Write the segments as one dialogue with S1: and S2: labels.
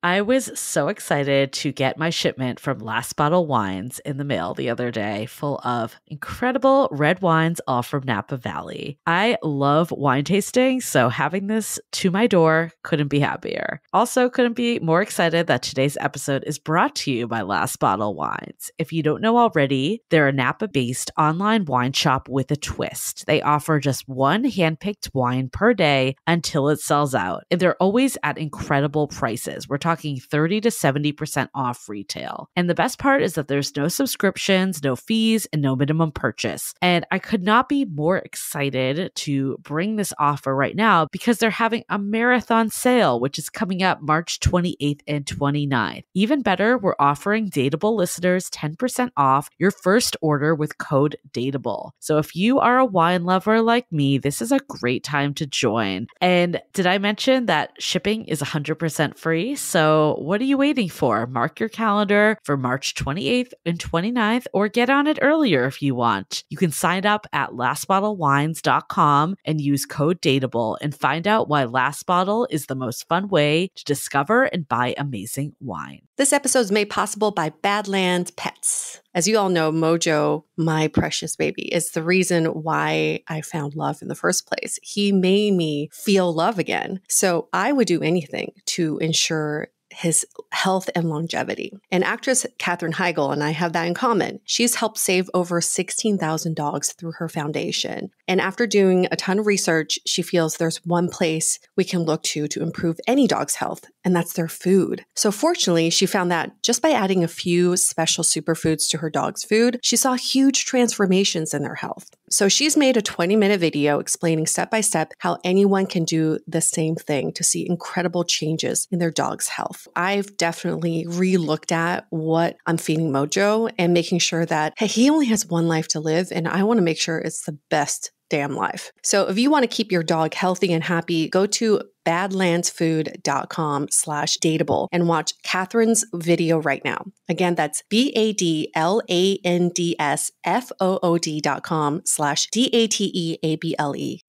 S1: I was so excited to get my shipment from Last Bottle Wines in the mail the other day, full of incredible red wines, all from Napa Valley. I love wine tasting, so having this to my door couldn't be happier. Also, couldn't be more excited that today's episode is brought to you by Last Bottle Wines. If you don't know already, they're a Napa based online wine shop with a twist. They offer just one handpicked wine per day until it sells out, and they're always at incredible prices. We're talking 30 to 70% off retail. And the best part is that there's no subscriptions, no fees, and no minimum purchase. And I could not be more excited to bring this offer right now because they're having a marathon sale, which is coming up March 28th and 29th. Even better, we're offering Dateable listeners 10% off your first order with code DATEABLE. So if you are a wine lover like me, this is a great time to join. And did I mention that shipping is 100% free? So so, what are you waiting for? Mark your calendar for March 28th and 29th, or get on it earlier if you want. You can sign up at lastbottlewines.com and use code DATEABLE and find out why Last Bottle is the most fun way to discover and buy amazing wine.
S2: This episode is made possible by Badlands Pets. As you all know, Mojo, my precious baby, is the reason why I found love in the first place. He made me feel love again. So I would do anything to ensure his health and longevity. And actress Katherine Heigl and I have that in common. She's helped save over 16,000 dogs through her foundation. And after doing a ton of research, she feels there's one place we can look to to improve any dog's health, and that's their food. So fortunately, she found that just by adding a few special superfoods to her dog's food, she saw huge transformations in their health. So she's made a 20 minute video explaining step by step how anyone can do the same thing to see incredible changes in their dog's health. I've definitely re looked at what I'm feeding Mojo and making sure that, hey, he only has one life to live, and I want to make sure it's the best damn life. So if you want to keep your dog healthy and happy, go to badlandsfood.com slash dateable and watch Katherine's video right now. Again, that's B-A-D-L-A-N-D-S-F-O-O-D dot com slash D-A-T-E-A-B-L-E.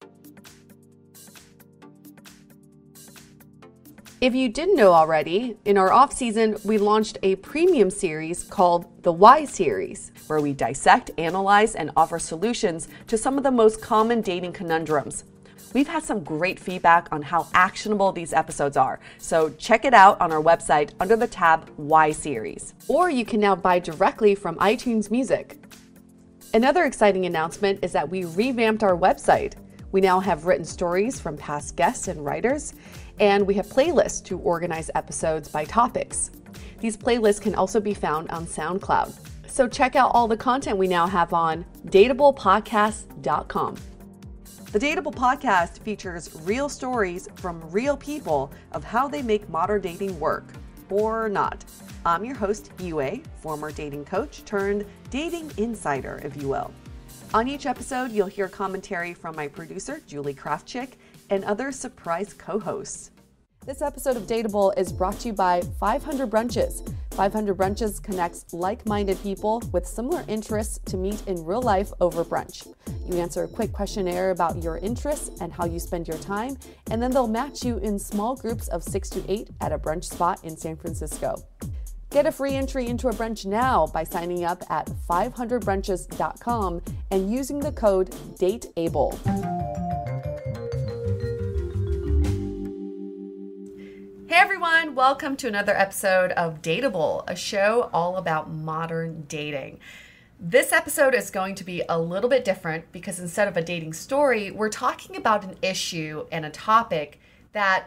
S3: If you didn't know already, in our off season, we launched a premium series called the Why Series, where we dissect, analyze, and offer solutions to some of the most common dating conundrums. We've had some great feedback on how actionable these episodes are, so check it out on our website under the tab Why Series. Or you can now buy directly from iTunes Music. Another exciting announcement is that we revamped our website. We now have written stories from past guests and writers, and we have playlists to organize episodes by topics. These playlists can also be found on SoundCloud. So check out all the content we now have on dateablepodcast.com. The Dateable Podcast features real stories from real people of how they make modern dating work or not. I'm your host, Yue, former dating coach turned dating insider, if you will. On each episode, you'll hear commentary from my producer, Julie Krafchick, and other surprise co hosts. This episode of Dateable is brought to you by 500 Brunches. 500 Brunches connects like minded people with similar interests to meet in real life over brunch. You answer a quick questionnaire about your interests and how you spend your time, and then they'll match you in small groups of six to eight at a brunch spot in San Francisco. Get a free entry into a brunch now by signing up at 500brunches.com and using the code DATEABLE. Hey everyone, welcome to another episode of Dateable, a show all about modern dating. This episode is going to be a little bit different because instead of a dating story, we're talking about an issue and a topic that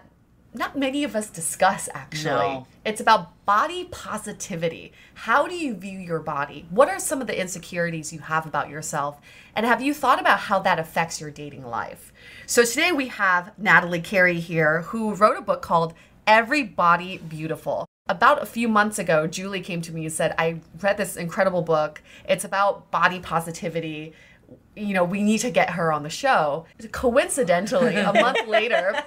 S3: not many of us discuss actually.
S1: No.
S3: It's about body positivity. How do you view your body? What are some of the insecurities you have about yourself? And have you thought about how that affects your dating life? So today we have Natalie Carey here who wrote a book called Every Body Beautiful. About a few months ago, Julie came to me and said, I read this incredible book. It's about body positivity. You know, we need to get her on the show. Coincidentally, a month later,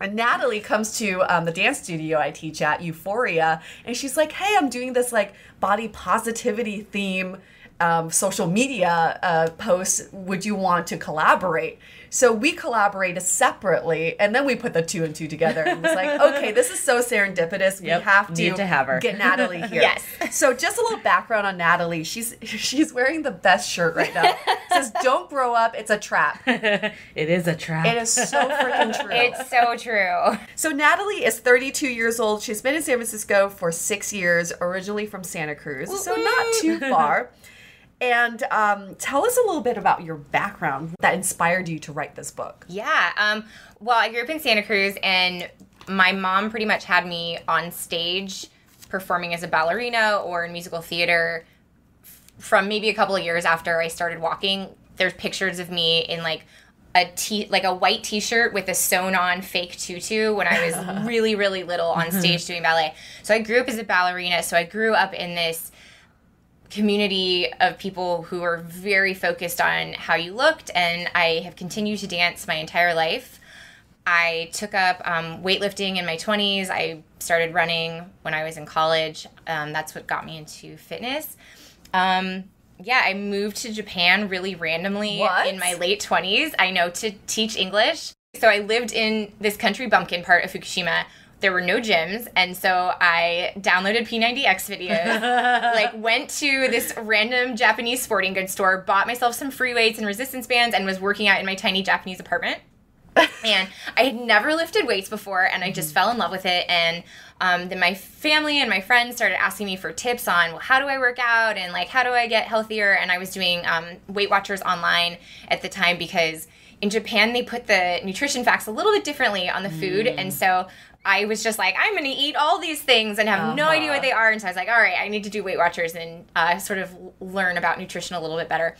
S3: Natalie comes to um, the dance studio I teach at, Euphoria, and she's like, Hey, I'm doing this like body positivity theme um, social media uh, post. Would you want to collaborate? So we collaborated separately, and then we put the two and two together. And was like, okay, this is so serendipitous. We have to,
S1: need to have her.
S3: get Natalie here.
S4: Yes.
S3: So just a little background on Natalie. She's she's wearing the best shirt right now. It says, "Don't grow up. It's a trap."
S1: it is a trap.
S3: It is so freaking true.
S4: It's so true.
S3: So Natalie is 32 years old. She's been in San Francisco for six years, originally from Santa Cruz, so not too far. And um, tell us a little bit about your background that inspired you to write this book.
S4: Yeah. Um, well, I grew up in Santa Cruz, and my mom pretty much had me on stage performing as a ballerina or in musical theater from maybe a couple of years after I started walking. There's pictures of me in like a t like a white t-shirt with a sewn on fake tutu when I was really really little on stage doing ballet. So I grew up as a ballerina. So I grew up in this community of people who are very focused on how you looked and I have continued to dance my entire life. I took up um, weightlifting in my 20s. I started running when I was in college. Um, that's what got me into fitness. Um, yeah, I moved to Japan really randomly
S3: What?
S4: in my late 20s. I know to teach English. So I lived in this country bumpkin part of Fukushima. There were no gyms, and so I downloaded P90X videos, like went to this random Japanese sporting goods store, bought myself some free weights and resistance bands, and was working out in my tiny Japanese apartment and I had never lifted weights before, and I just fell in love with it. And um, then my family and my friends started asking me for tips on, well, how do I work out and like how do I get healthier? And I was doing um, Weight Watchers online at the time because in Japan they put the nutrition facts a little bit differently on the food, and so. I was just like, I'm going to eat all these things and have no idea what they are. And so I was like, all right, I need to do Weight Watchers and uh, sort of learn about nutrition a little bit better.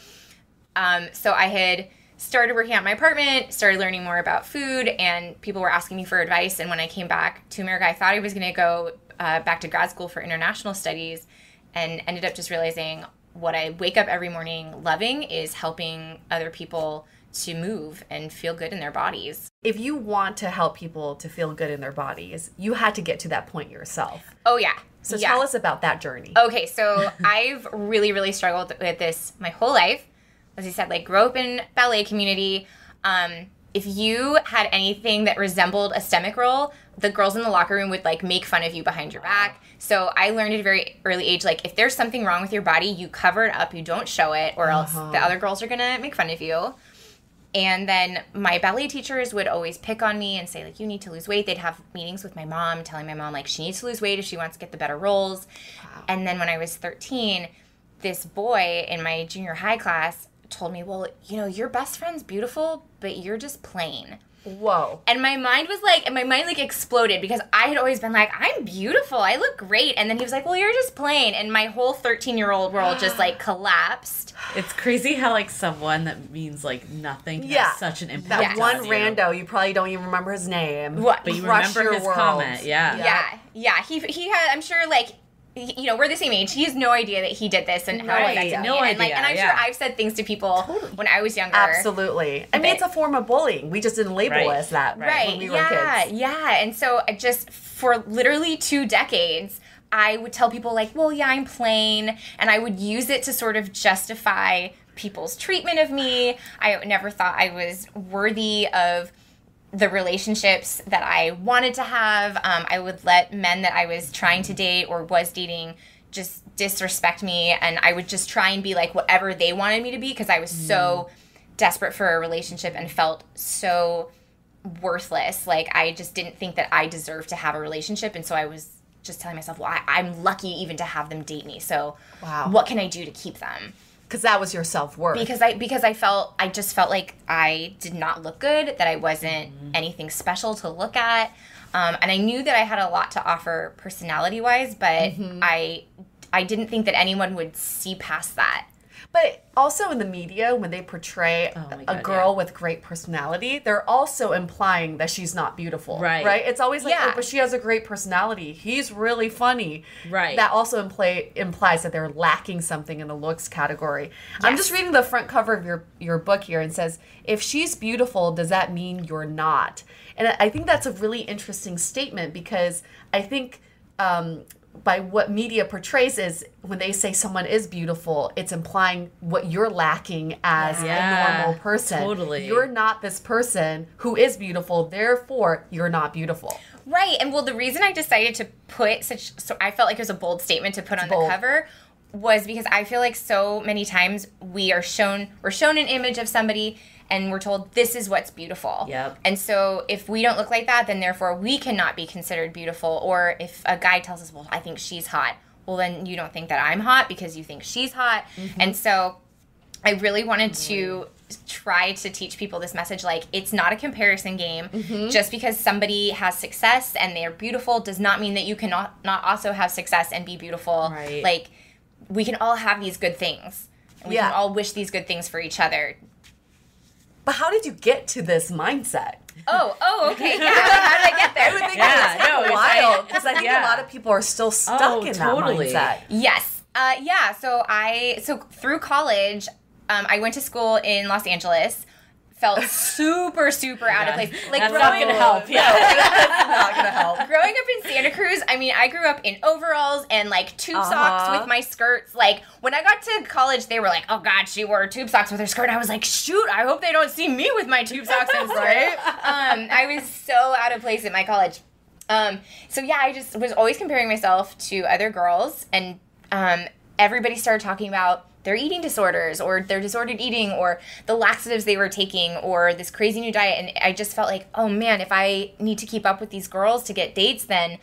S4: Um, so I had started working at my apartment, started learning more about food, and people were asking me for advice. And when I came back to America, I thought I was going to go uh, back to grad school for international studies, and ended up just realizing what I wake up every morning loving is helping other people to move and feel good in their bodies.
S3: If you want to help people to feel good in their bodies, you had to get to that point yourself.
S4: Oh yeah.
S3: So
S4: yeah.
S3: tell us about that journey.
S4: Okay, so I've really, really struggled with this my whole life. As I said, like grew up in ballet community. Um, if you had anything that resembled a stomach roll, the girls in the locker room would like make fun of you behind your back. So I learned at a very early age, like if there's something wrong with your body, you cover it up, you don't show it, or else the other girls are gonna make fun of you. And then my ballet teachers would always pick on me and say, like, you need to lose weight. They'd have meetings with my mom, telling my mom, like, she needs to lose weight if she wants to get the better roles. And then when I was 13, this boy in my junior high class told me, well, you know, your best friend's beautiful, but you're just plain.
S3: Whoa.
S4: And my mind was like, and my mind like exploded because I had always been like, I'm beautiful, I look great. And then he was like, well, you're just plain. And my whole 13 year old world just like collapsed.
S1: It's crazy how like someone that means like nothing can
S3: Yeah.
S1: have such an impact.
S3: That
S4: Yes.
S3: one
S1: you.
S3: rando, you probably don't even remember his name.
S4: What?
S1: But you
S3: Crush
S1: remember his
S3: world.
S1: comment, yeah.
S4: Yeah, yeah. He he had. I'm sure like. He- You know, we're the same age. He has no idea that he did this and how it
S3: Right.
S4: affected me.
S1: No
S4: and like,
S1: idea,
S4: and I'm
S1: yeah.
S4: sure I've said things to people when I was younger.
S3: Absolutely. I mean, it's a form of bullying. We just didn't label
S1: Right.
S3: it as that
S4: right
S3: when we were
S4: yeah
S3: kids.
S4: yeah and so I just for literally two decades i would tell people like well yeah i'm plain and i would use it to sort of justify people's treatment of me i never thought i was worthy of the relationships that i wanted to have um, i would let men that i was trying to date or was dating just disrespect me and i would just try and be like whatever they wanted me to be because i was so desperate for a relationship and felt so worthless. Like I just didn't think that I deserved to have a relationship, and so I was just telling myself, "Well, I, I'm lucky even to have them date me. So,
S3: Wow.
S4: what can I do to keep them?"
S3: Because that was your self worth.
S4: Because I because I felt I just felt like I did not look good, that I wasn't
S3: Mm-hmm.
S4: anything special to look at, um, and I knew that I had a lot to offer personality wise, but
S3: Mm-hmm.
S4: I I didn't think that anyone would see past that.
S3: But also in the media, when they portray
S1: Oh my
S3: a girl
S1: yeah.
S3: with great personality, they're also implying that she's not beautiful.
S1: Right.
S3: Right? It's always like,
S4: Yeah.
S3: oh, but she has a great personality. He's really funny.
S1: Right.
S3: That also imply, implies that they're lacking something in the looks category. I'm just reading the front cover of your, your book here and says, if she's beautiful, does that mean you're not? And I think that's a really interesting statement because I think um, by what media portrays is when they say someone is beautiful, it's implying what you're lacking as
S1: Yeah,
S3: a normal person.
S1: totally.
S3: You're not this person who is beautiful, therefore you're not beautiful.
S4: Right. And well, the reason I decided to put such, so I felt like it was a bold statement to put on
S3: bold.
S4: the cover was because I feel like so many times we are shown, we're shown an image of somebody and we're told this is what's beautiful.
S1: Yep.
S4: And so if we don't look like that, then therefore we cannot be considered beautiful. Or if a guy tells us, well, I think she's hot, well, then you don't think that I'm hot because you think she's hot. Mm-hmm. And so I really wanted to try to teach people this message like it's not a comparison game. Mm-hmm. Just because somebody has success and they're beautiful does not mean that you cannot not also have success and be beautiful.
S1: Right.
S4: Like we can all have these good things. And we
S3: Yeah.
S4: can all wish these good things for each other.
S3: But how did you get to this mindset?
S4: Oh, oh, okay. Yeah. How did I get there?
S3: I would think
S1: Yeah,
S3: it's
S1: no, it's
S3: wild because I think
S1: yeah.
S3: a lot of people are still stuck
S1: Oh,
S3: in
S1: totally.
S3: that mindset.
S4: Yes. Uh, yeah. So I so through college, um, I went to school in Los Angeles. Felt super super out of place. Like
S1: That's not
S4: growing,
S1: gonna help. Yeah.
S3: Not gonna help.
S4: growing up in Santa Cruz. I mean, I grew up in overalls and like tube
S3: Uh-huh.
S4: socks with my skirts. Like when I got to college, they were like, "Oh God, she wore tube socks with her skirt." I was like, "Shoot! I hope they don't see me with my tube socks and skirt." um, I was so out of place at my college. Um, so yeah, I just was always comparing myself to other girls, and um, everybody started talking about their eating disorders or their disordered eating or the laxatives they were taking or this crazy new diet. And I just felt like, oh man, if I need to keep up with these girls to get dates, then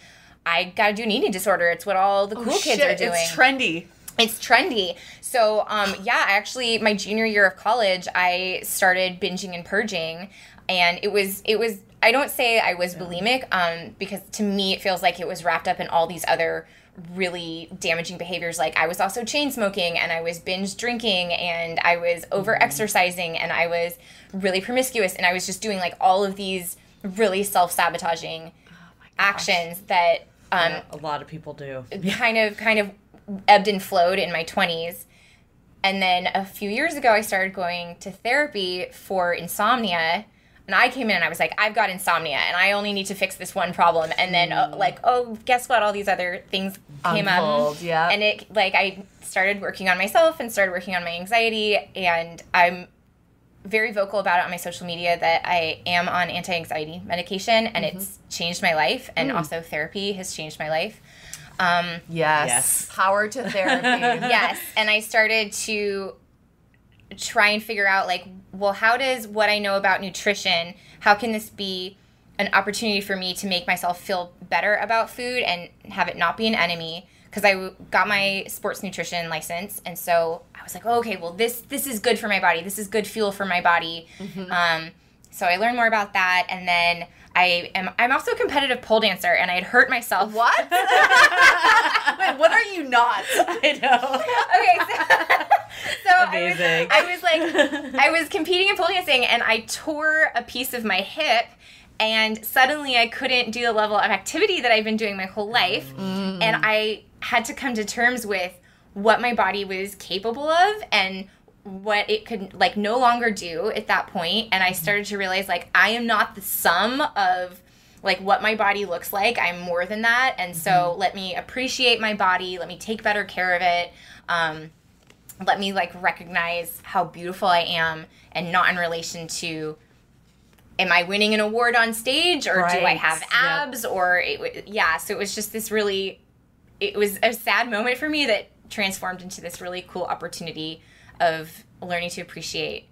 S4: I gotta do an eating disorder. It's what all the cool kids are doing
S3: It's trendy.
S4: it's trendy. So, um, yeah, I actually, my junior year of college, I started binging and purging, and it was it was. I don't say I was bulimic, um, because to me it feels like it was wrapped up in all these other really damaging behaviors. Like I was also chain smoking, and I was binge drinking, and I was over exercising, and I was really promiscuous, and I was just doing like all of these really self sabotaging actions that um,
S1: a lot of people do.
S4: kind of kind of ebbed and flowed in my 20s and then a few years ago i started going to therapy for insomnia and i came in and i was like i've got insomnia and i only need to fix this one problem and then uh, like oh guess what all these other things came up
S3: yeah.
S4: and it like i started working on myself and started working on my anxiety and i'm very vocal about it on my social media that I am on anti anxiety medication and it's changed my life, and also therapy has changed my life. Um,
S3: Yes.
S1: Yes.
S3: Power to therapy.
S4: yes, and I started to try and figure out like, well, how does what I know about nutrition, how can this be an opportunity for me to make myself feel better about food and have it not be an enemy? Because I got my sports nutrition license, and so I was like, oh, okay, well, this this is good for my body. This is good fuel for my body. Um, so I learned more about that, and then I am I'm also a competitive pole dancer, and I had hurt myself.
S3: What? Wait, what are you not?
S1: I know.
S4: okay, so, so
S1: Amazing.
S4: I was, I was like, I was competing in pole dancing, and I tore a piece of my hip, and suddenly I couldn't do the level of activity that I've been doing my whole life, mm. and I had to come to terms with what my body was capable of and what it could like no longer do at that point and i started to realize like i am not the sum of like what my body looks like i'm more than that and so let me appreciate my body let me take better care of it um, let me like recognize how beautiful i am and not in relation to am i winning an award on stage or do i
S3: Right.
S4: have
S3: Yep.
S4: abs or it, yeah so it was just this really it was a sad moment for me that transformed into this really cool opportunity of learning to appreciate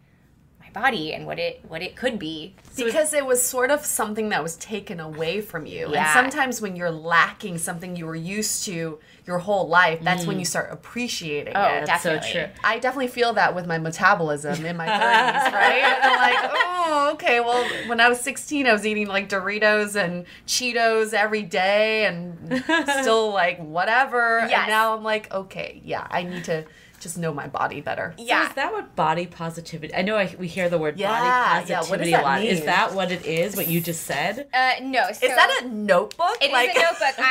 S4: my body and what it what it could be
S3: because it was sort of something that was taken away from you. And
S4: Yeah.
S3: sometimes when you're lacking something you were used to your whole life, that's when mm. you start appreciating
S4: oh
S3: it.
S1: That's so
S4: definitely
S1: true.
S3: I definitely feel that with my metabolism in my 30s, right? I'm like, oh, okay. Well, when I was 16, I was eating like Doritos and Cheetos every day and still like whatever.
S4: Yes.
S3: And now I'm like, okay, yeah, I need to just know my body better.
S1: So
S4: yeah
S1: is that what body positivity? I know I, we hear the word
S3: Yeah,
S1: body
S3: yeah, what does
S1: positivity
S3: that
S1: a lot. Is that what it is? What you just said?
S4: uh no so
S3: Is that a notebook?
S4: it is
S3: like,
S4: a notebook i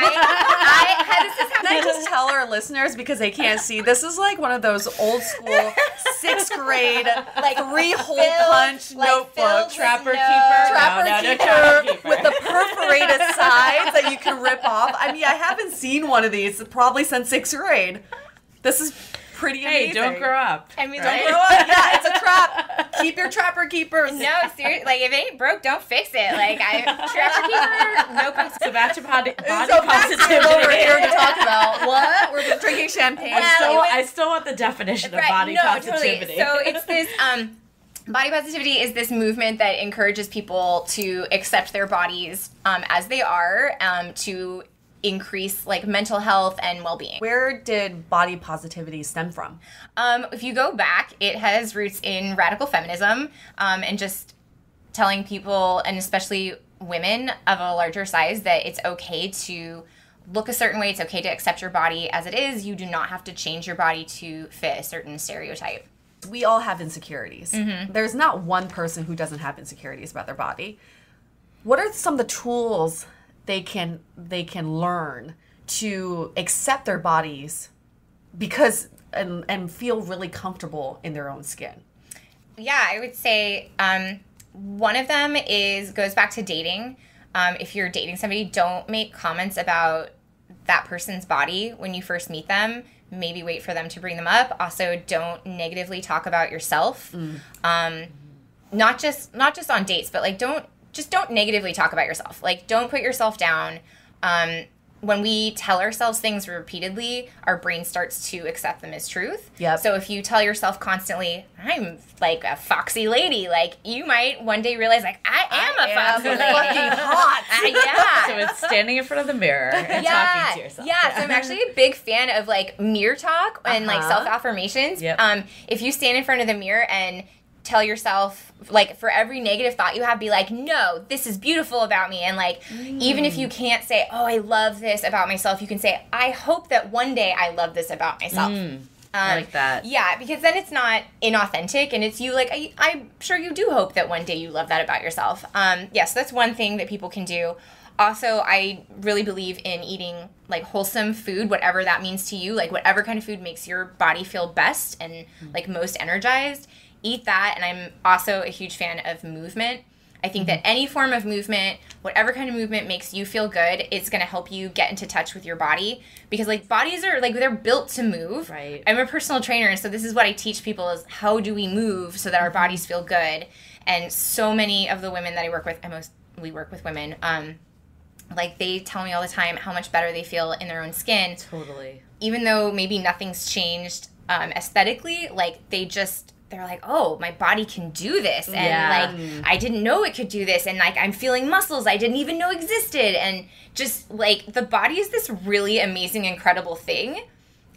S4: i had this is
S3: Can I just tell our listeners because they can't see? This is like one of those old school sixth grade like three hole punch
S4: like,
S3: notebooks.
S4: filled with
S1: Trapper
S4: notes.
S1: keeper.
S3: Trapper
S1: no, no, no,
S3: keeper
S1: trapper keeper.
S3: with the perforated sides that you can rip off. I mean, I haven't seen one of these probably since sixth grade. This is pretty
S1: Hey,
S3: amazing.
S1: don't grow up.
S4: I mean,
S3: Don't grow up. Yeah, it's a trap. Keep your trapper keepers.
S4: no, seriously, like if it ain't broke, don't fix it. Like I, trapper keeper, no pumps.
S1: Sebastian body, body
S3: So Max is
S1: positivity.
S3: over here to talk about what? We're just drinking champagne.
S1: I still,
S4: was-
S1: I still want the definition of
S4: Right,
S1: body
S4: no,
S1: positivity.
S4: Totally. So it's this um body positivity is this movement that encourages people to accept their bodies um, as they are, um, to increase like mental health and well-being.
S3: Where did body positivity stem from?
S4: Um, if you go back, it has roots in radical feminism um, and just telling people, and especially women of a larger size, that it's okay to look a certain way. It's okay to accept your body as it is. You do not have to change your body to fit a certain stereotype.
S3: we all have insecurities. There's not one person who doesn't have insecurities about their body. What are some of the tools they can they can learn to accept their bodies because and, and feel really comfortable in their own skin?
S4: yeah i would say um, one of them is goes back to dating. Um, if you're dating somebody don't make comments about that person's body when you first meet them. Maybe wait for them to bring them up. Also don't negatively talk about yourself. Um, not just not just on dates but like don't just don't negatively talk about yourself like don't put yourself down um, when we tell ourselves things repeatedly our brain starts to accept them as truth
S3: Yep.
S4: so if you tell yourself constantly i'm like a foxy lady like you might one day realize like i am a
S3: am
S4: foxy lady
S3: fucking hot.
S4: Uh, yeah
S1: so it's standing in front of the mirror and
S4: yeah,
S1: talking to yourself.
S4: Yeah, yeah. so I'm actually a big fan of like mirror talk and like
S3: Uh-huh.
S4: self affirmations.
S1: Yep.
S4: Um, if you stand in front of the mirror and tell yourself like for every negative thought you have be like no this is beautiful about me and like even if you can't say oh i love this about myself you can say i hope that one day i love this about myself
S1: Mm,
S4: Um,
S1: I like that.
S4: yeah, because then it's not inauthentic and it's you like I, I'm sure you do hope that one day you love that about yourself. Um, yeah, so that's one thing that people can do. Also, I really believe in eating like wholesome food, whatever that means to you, like whatever kind of food makes your body feel best and like most energized. Eat that, and I'm also a huge fan of movement. I think that any form of movement, whatever kind of movement makes you feel good, it's going to help you get into touch with your body because like bodies are like they're built to move.
S1: Right.
S4: I'm a personal trainer, and so this is what I teach people is how do we move so that our bodies feel good. And so many of the women that I work with, I most we work with women, um, like they tell me all the time how much better they feel in their own skin
S1: Totally.
S4: even though maybe nothing's changed um, aesthetically, like they just they're like, oh, my body can do this, and
S1: Yeah.
S4: like I didn't know it could do this, and like I'm feeling muscles I didn't even know existed, and just like the body is this really amazing, incredible thing.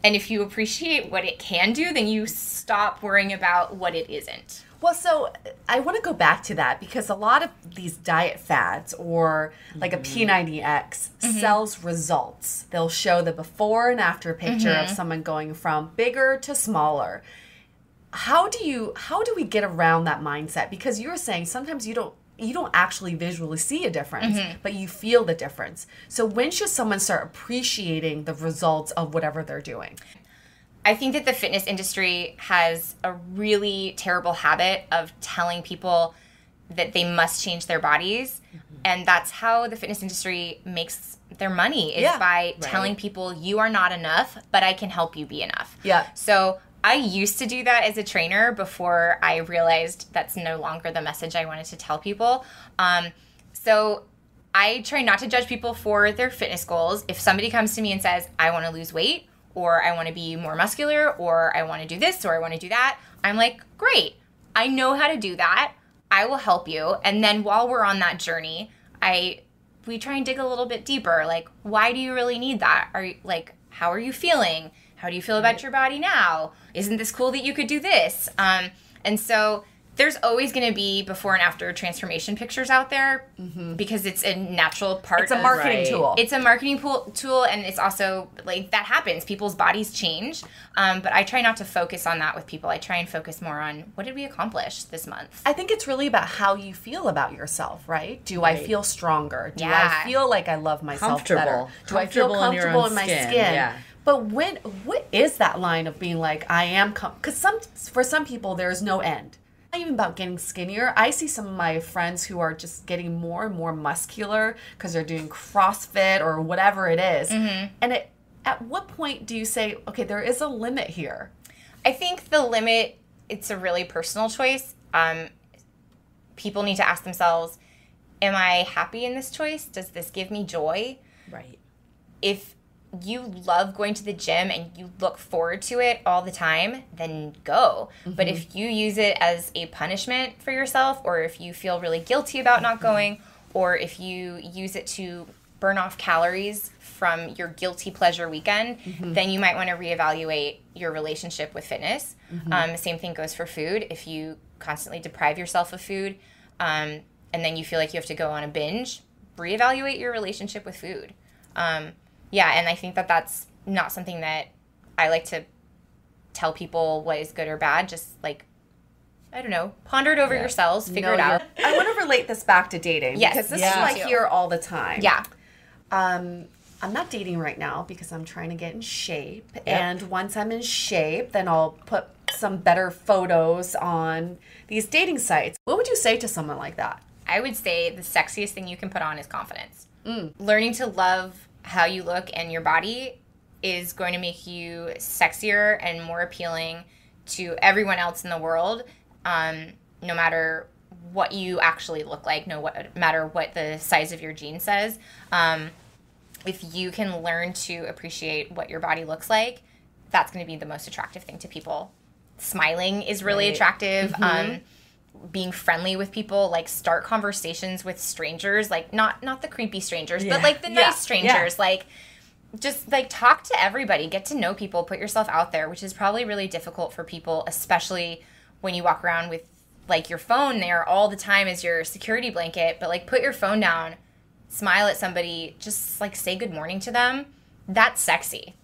S4: And if you appreciate what it can do, then you stop worrying about what it isn't.
S3: Well, so I want to go back to that because a lot of these diet fads or like a mm-hmm. P90X mm-hmm. sells results. They'll show the before and after picture of mm-hmm. someone going from bigger to smaller. How do you how do we get around that mindset? Because you're saying sometimes you don't you don't actually visually see a difference, mm-hmm. but you feel the difference. So when should someone start appreciating the results of whatever they're doing?
S4: I think that the fitness industry has a really terrible habit of telling people that they must change their bodies. Mm-hmm. And that's how the fitness industry makes their money is
S3: Yeah.
S4: by telling people you are not enough, but I can help you be enough.
S3: Yeah.
S4: So I used to do that as a trainer before I realized that's no longer the message I wanted to tell people. Um, so I try not to judge people for their fitness goals. If somebody comes to me and says, I want to lose weight, or I want to be more muscular, or I want to do this, or I want to do that, I'm like, great. I know how to do that. I will help you. And then while we're on that journey, I we try and dig a little bit deeper. Like, why do you really need that? Are you like, how are you feeling? How do you feel about your body now? Isn't this cool that you could do this? Um, and so there's always going to be before and after transformation pictures out there because it's a natural part.
S3: It's a
S4: of-
S3: marketing
S1: Right.
S3: tool.
S4: It's a marketing pool, tool, and it's also like that happens. People's bodies change, um, but I try not to focus on that with people. I try and focus more on what did we accomplish this month.
S3: I think it's really about how you feel about yourself, right? Do I feel stronger? Do
S4: Yeah.
S3: I feel like I love myself better?
S1: Comfortable.
S3: Do I feel
S1: Comfortable in your own
S3: in, my
S1: skin,
S3: skin?
S1: yeah.
S3: But when what is that line of being like I am because some for some people there is no end. I even about getting skinnier. I see some of my friends who are just getting more and more muscular because they're doing CrossFit or whatever it is. And it, at what point do you say, okay, there is a limit here?
S4: I think the limit it's a really personal choice. Um, people need to ask themselves, am I happy in this choice? Does this give me joy?
S1: Right.
S4: If you love going to the gym and you look forward to it all the time, then go. But if you use it as a punishment for yourself, or if you feel really guilty about not going, or if you use it to burn off calories from your guilty pleasure weekend, then you might want to reevaluate your relationship with fitness. Um, same thing goes for food. If you constantly deprive yourself of food, um, and then you feel like you have to go on a binge, reevaluate your relationship with food. Um, yeah, and I think that that's not something that I like to tell people what is good or bad. Just like, I don't know, ponder it over yourselves, figure
S3: No,
S4: it out.
S3: I want to relate this back to dating
S4: Yes,
S3: because this
S1: yeah.
S3: is what I hear all the time.
S4: Yeah.
S3: Um, I'm not dating right now because I'm trying to get in shape. And once I'm in shape, then I'll put some better photos on these dating sites. What would you say to someone like that?
S4: I would say the sexiest thing you can put on is confidence. Learning to love how you look and your body is going to make you sexier and more appealing to everyone else in the world, um, no matter what you actually look like, no what, matter what the size of your gene says. Um, if you can learn to appreciate what your body looks like, that's going to be the most attractive thing to people. Smiling is really attractive. Um, being friendly with people, like start conversations with strangers, like not not the creepy strangers,
S1: Yeah.
S4: but like the
S3: Yeah.
S4: nice strangers, like just like talk to everybody, get to know people, put yourself out there, which is probably really difficult for people, especially when you walk around with like your phone there all the time as your security blanket, but like put your phone down, smile at somebody, just like say good morning to them. That's sexy.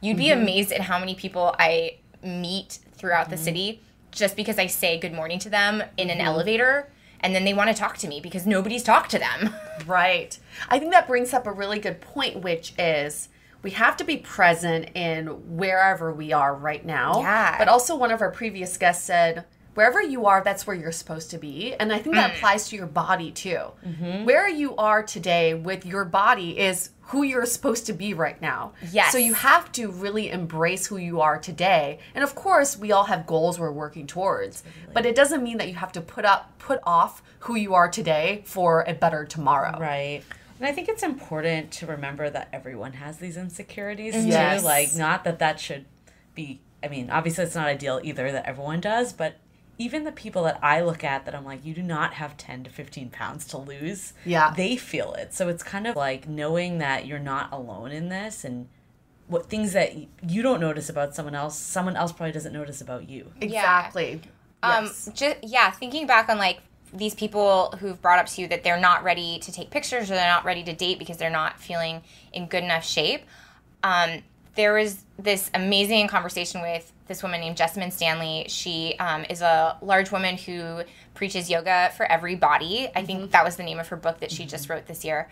S4: You'd be mm-hmm. amazed at how many people I meet throughout the mm-hmm. city just because I say good morning to them in an elevator and then they want to talk to me because nobody's talked to them.
S3: Right. I think that brings up a really good point, which is we have to be present in wherever we are right now.
S4: Yeah.
S3: But also, one of our previous guests said, wherever you are, that's where you're supposed to be. And I think
S4: Mm.
S3: that applies to your body too.
S4: Mm-hmm.
S3: Where you are today with your body is who you're supposed to be right now.
S4: Yes.
S3: So you have to really embrace who you are today. And of course, we all have goals we're working towards. But it doesn't mean that you have to put up put off who you are today for a better tomorrow.
S1: Right. And I think it's important to remember that everyone has these insecurities
S3: Yes.
S1: too. Like, not that that should be, I mean, obviously it's not ideal either that everyone does, but even the people that I look at that I'm like, you do not have 10 to 15 pounds to lose.
S3: Yeah.
S1: They feel it. So it's kind of like knowing that you're not alone in this and what things that you don't notice about someone else, someone else probably doesn't notice about you.
S3: Exactly.
S4: Um,
S3: Yes.
S4: just yeah, thinking back on like these people who've brought up to you that they're not ready to take pictures or they're not ready to date because they're not feeling in good enough shape. Um, there was this amazing conversation with this woman named Jessamyn Stanley. She um, is a large woman who preaches yoga for every body. I think that was the name of her book that she just wrote this year.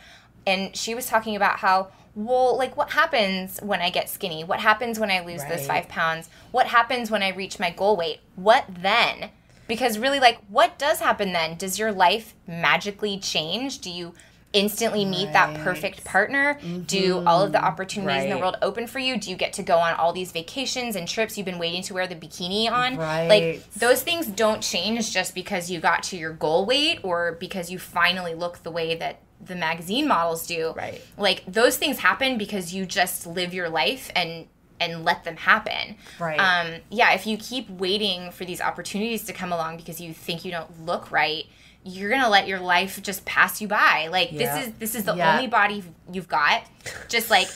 S4: And she was talking about how, well, like what happens when I get skinny? What happens when I lose those five pounds? What happens when I reach my goal weight? What then? Because really, like, what does happen then? Does your life magically change? Do you instantly meet that perfect partner? Do all of the opportunities in the world open for you? Do you get to go on all these vacations and trips you've been waiting to wear the bikini on?
S3: Right.
S4: Like, those things don't change just because you got to your goal weight or because you finally look the way that the magazine models do.
S1: Right.
S4: Like, those things happen because you just live your life and and let them happen.
S3: Right.
S4: Um, yeah, if you keep waiting for these opportunities to come along because you think you don't look right, you're gonna let your life just pass you by. Like
S1: Yeah.
S4: this is this is the
S3: Yeah.
S4: only body you've got. Just like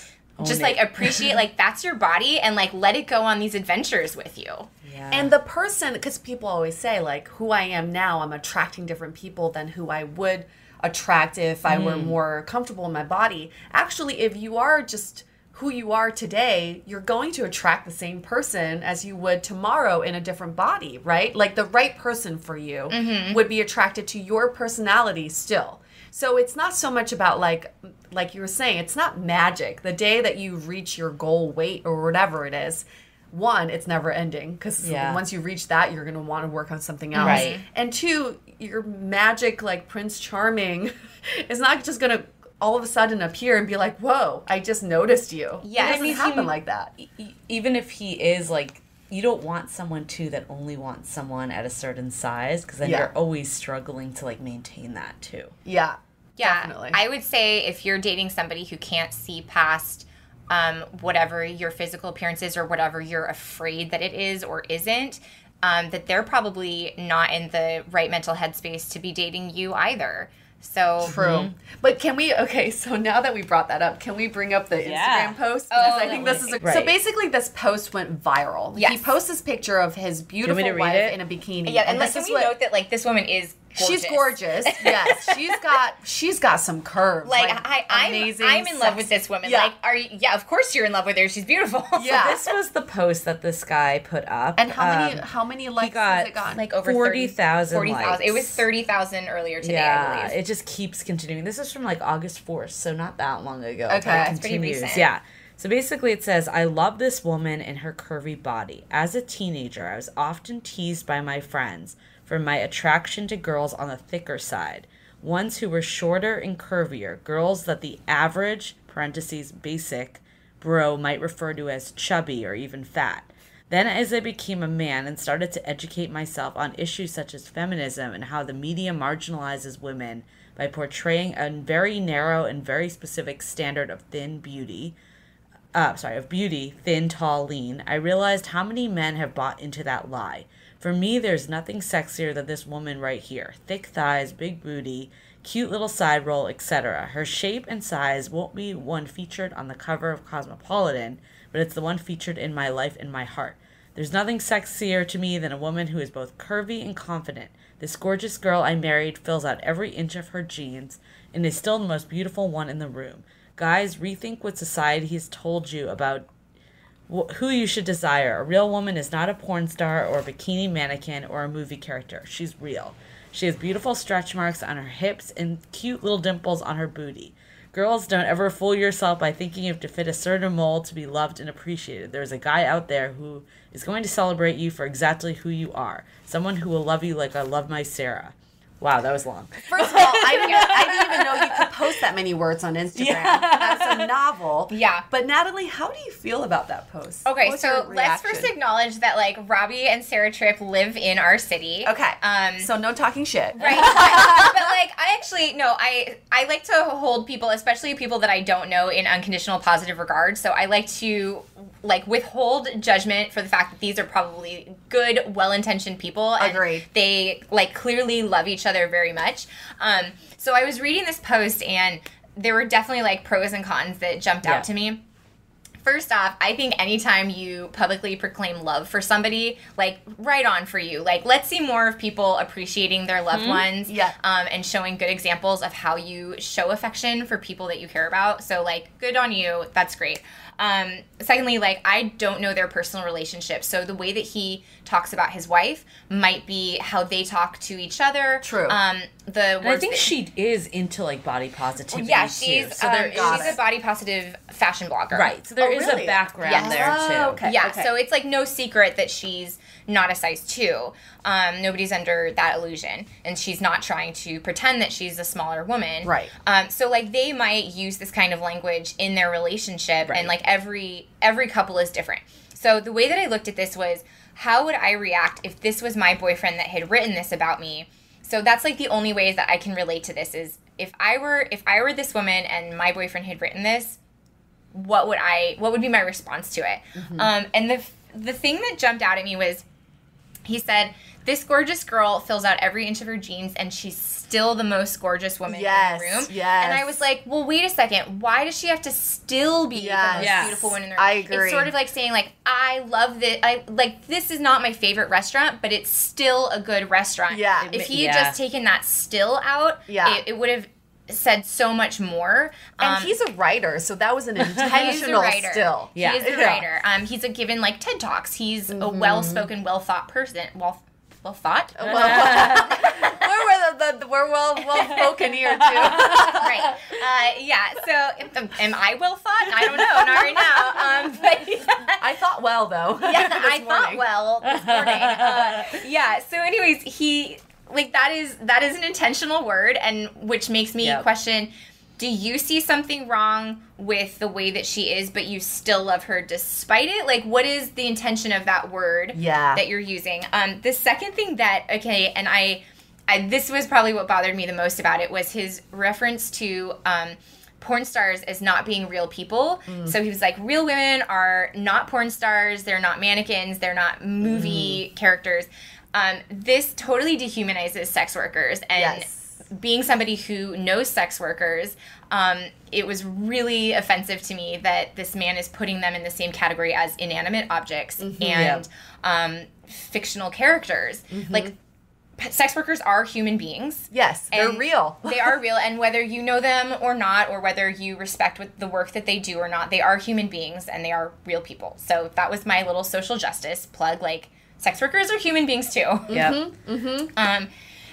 S4: just
S1: Own
S4: like appreciate like that's your body and like let it go on these adventures with you.
S1: Yeah.
S3: And the person, because people always say, like, who I am now, I'm attracting different people than who I would attract if I were mm. more comfortable in my body. Actually, if you are just who you are today, you're going to attract the same person as you would tomorrow in a different body, right? Like the right person for you mm-hmm. would be attracted to your personality still. So it's not so much about like like you were saying, it's not magic. The day that you reach your goal weight or whatever it is, one, it's never ending because
S1: Yeah.
S3: once you reach that, you're going to want to work on something else.
S1: Right.
S3: And two, your magic, like Prince Charming, is not just going to all of a sudden appear and be like, whoa, I just noticed you.
S4: Yeah,
S3: It
S4: I
S3: doesn't
S4: mean,
S3: happen
S1: he-
S3: like that.
S1: E- even if he is like you don't want someone too that only wants someone at a certain size because then
S3: Yeah.
S1: you're always struggling to like maintain that too
S3: Yeah.
S4: Yeah,
S3: Definitely.
S4: I would say if you're dating somebody who can't see past um, whatever your physical appearance is or whatever you're afraid that it is or isn't, um, that they're probably not in the right mental headspace to be dating you either. So
S3: True. Mm-hmm. But can we, okay, so now that we brought that up, can we bring up the
S1: Yeah.
S3: Instagram post? Oh, because
S4: Oh,
S3: I think this is a, So basically, this post went viral. He posts this picture of his beautiful
S1: me to read
S3: wife
S1: it?
S3: in a bikini.
S4: yeah, and, like,
S3: this
S4: can
S3: is
S4: we
S3: what-
S4: note that like this woman is gorgeous.
S3: She's gorgeous. yes, she's got she's got some curves.
S4: Like, I, I'm, I'm in love with this woman.
S3: Yeah.
S4: Like, are you? Yeah, of course you're in love with her. She's beautiful.
S3: Yeah.
S1: this was the post that this guy put up
S3: And how many
S1: Um,
S3: how many likes
S1: got,
S3: has it got?
S4: like over
S1: 40,000
S4: 40,000. It was
S1: likes.
S4: thirty thousand earlier today. I
S1: yeah
S4: believe.
S1: it just keeps continuing this is from like august 4th so not that long ago
S3: Okay.
S1: it
S3: That's
S4: pretty
S1: continues
S4: recent.
S1: yeah so basically it says i love this woman and her curvy body as a teenager i was often teased by my friends for my attraction to girls on the thicker side ones who were shorter and curvier girls that the average parentheses basic bro might refer to as chubby or even fat then, as I became a man and started to educate myself on issues such as feminism and how the media marginalizes women by portraying a very narrow and very specific standard of thin beauty, uh, sorry, of beauty, thin, tall, lean, I realized how many men have bought into that lie. For me, there's nothing sexier than this woman right here thick thighs, big booty, cute little side roll, etc. Her shape and size won't be one featured on the cover of Cosmopolitan, but it's the one featured in my life and my heart. There's nothing sexier to me than a woman who is both curvy and confident. This gorgeous girl I married fills out every inch of her jeans and is still the most beautiful one in the room. Guys, rethink what society has told you about who you should desire. A real woman is not a porn star or a bikini mannequin or a movie character. She's real. She has beautiful stretch marks on her hips and cute little dimples on her booty. Girls, don't ever fool yourself by thinking you have to fit a certain mold to be loved and appreciated. There's a guy out there who is going to celebrate you for exactly who you are. Someone who will love you like I love my Sarah. Wow, that was long.
S3: First of all, I didn't, I didn't even know you could post that many words on Instagram. That's a novel.
S4: Yeah.
S3: But Natalie, how do you feel about that post?
S4: Okay,
S3: What's
S4: so let's first acknowledge that like Robby and Sarah Tripp live in our city.
S3: Okay.
S4: Um,
S3: so no talking shit.
S4: right but, but, like i actually no i i like to hold people especially people that i don't know in unconditional positive regard so i like to like withhold judgment for the fact that these are probably good well-intentioned people and
S3: Agreed.
S4: they like clearly love each other very much um so i was reading this post and there were definitely like pros and cons that jumped
S1: Yeah.
S4: out to me First off, I think anytime you publicly proclaim love for somebody, like right on for you. Like let's see more of people appreciating their loved ones,
S3: Yeah.
S4: um, and showing good examples of how you show affection for people that you care about. So like, good on you. That's great. Um, secondly, like I don't know their personal relationship, so the way that he talks about his wife might be how they talk to each other.
S3: True.
S4: Um, the
S1: And I think
S4: that-
S1: she is into like body positivity
S4: yeah,
S1: too.
S4: she's
S1: So
S4: um,
S1: there
S4: she's
S3: it.
S4: a body positive fashion blogger.
S1: right. So there
S3: Oh,
S1: is
S3: really?
S1: a background
S4: Yes.
S1: there too.
S3: Oh, okay.
S4: Yeah, so it's like no secret that she's not a size two. Um, nobody's under that illusion, and she's not trying to pretend that she's a smaller woman.
S3: Right.
S4: Um, so like they might use this kind of language in their relationship,
S1: Right.
S4: and like every every couple is different. So the way that I looked at this was, how would I react if this was my boyfriend that had written this about me? So that's like the only ways that I can relate to this is if I were if I were this woman and my boyfriend had written this, what would I what would be my response to it?
S3: Mm-hmm.
S4: Um, and the the thing that jumped out at me was he said this gorgeous girl fills out every inch of her jeans and she's still the most gorgeous woman
S3: Yes,
S4: in the room.
S3: yes.
S4: And I was like, well, wait a second. Why does she have to still be
S3: Yes.
S4: the most
S1: Yes.
S4: beautiful woman in the room?
S3: I agree.
S4: It's sort of like saying like, I love this. I like this is not my favorite restaurant, but it's still a good restaurant.
S3: Yeah.
S4: If he had
S1: Yeah.
S4: just taken that still out,
S3: Yeah.
S4: it, it would have said so much more.
S3: And
S4: Um,
S3: he's a writer, so that was an
S4: He's
S3: intentional
S4: writer.
S3: still.
S1: Yeah.
S4: He is a
S3: Yeah.
S4: writer. Um, he's a given like TED talks. He's a well-spoken, well-thought person. Well, well thought.
S3: Well, we're, well- the, the, we're well well spoken here too.
S4: right. Uh, yeah. So, am, am I well thought? I don't know. Not right now. Um, but
S3: I thought well though.
S4: yeah, I thought well this morning. Uh, yeah. So, anyways, he like that is that is an intentional word, and which makes me
S1: Yep.
S4: question: Do you see something wrong with the way that she is, but you still love her despite it? Like, what is the intention of that word?
S3: Yeah.
S4: That you're using. Um, the second thing that okay, and I, I this was probably what bothered me the most about it was his reference to um porn stars as not being real people. So he was like, real women are not porn stars, they're not mannequins, they're not movie characters. Um, this totally dehumanizes sex workers and
S3: Yes.
S4: being somebody who knows sex workers, um, it was really offensive to me that this man is putting them in the same category as inanimate objects and um, fictional characters. Like, sex workers are human beings
S3: Yes, they're real.
S4: they are real, and whether you know them or not, or whether you respect what the work that they do or not, they are human beings and they are real people. So that was my little social justice plug. Like sex workers are human beings too.
S1: Yep. Mm-hmm, mm-hmm.
S4: Um,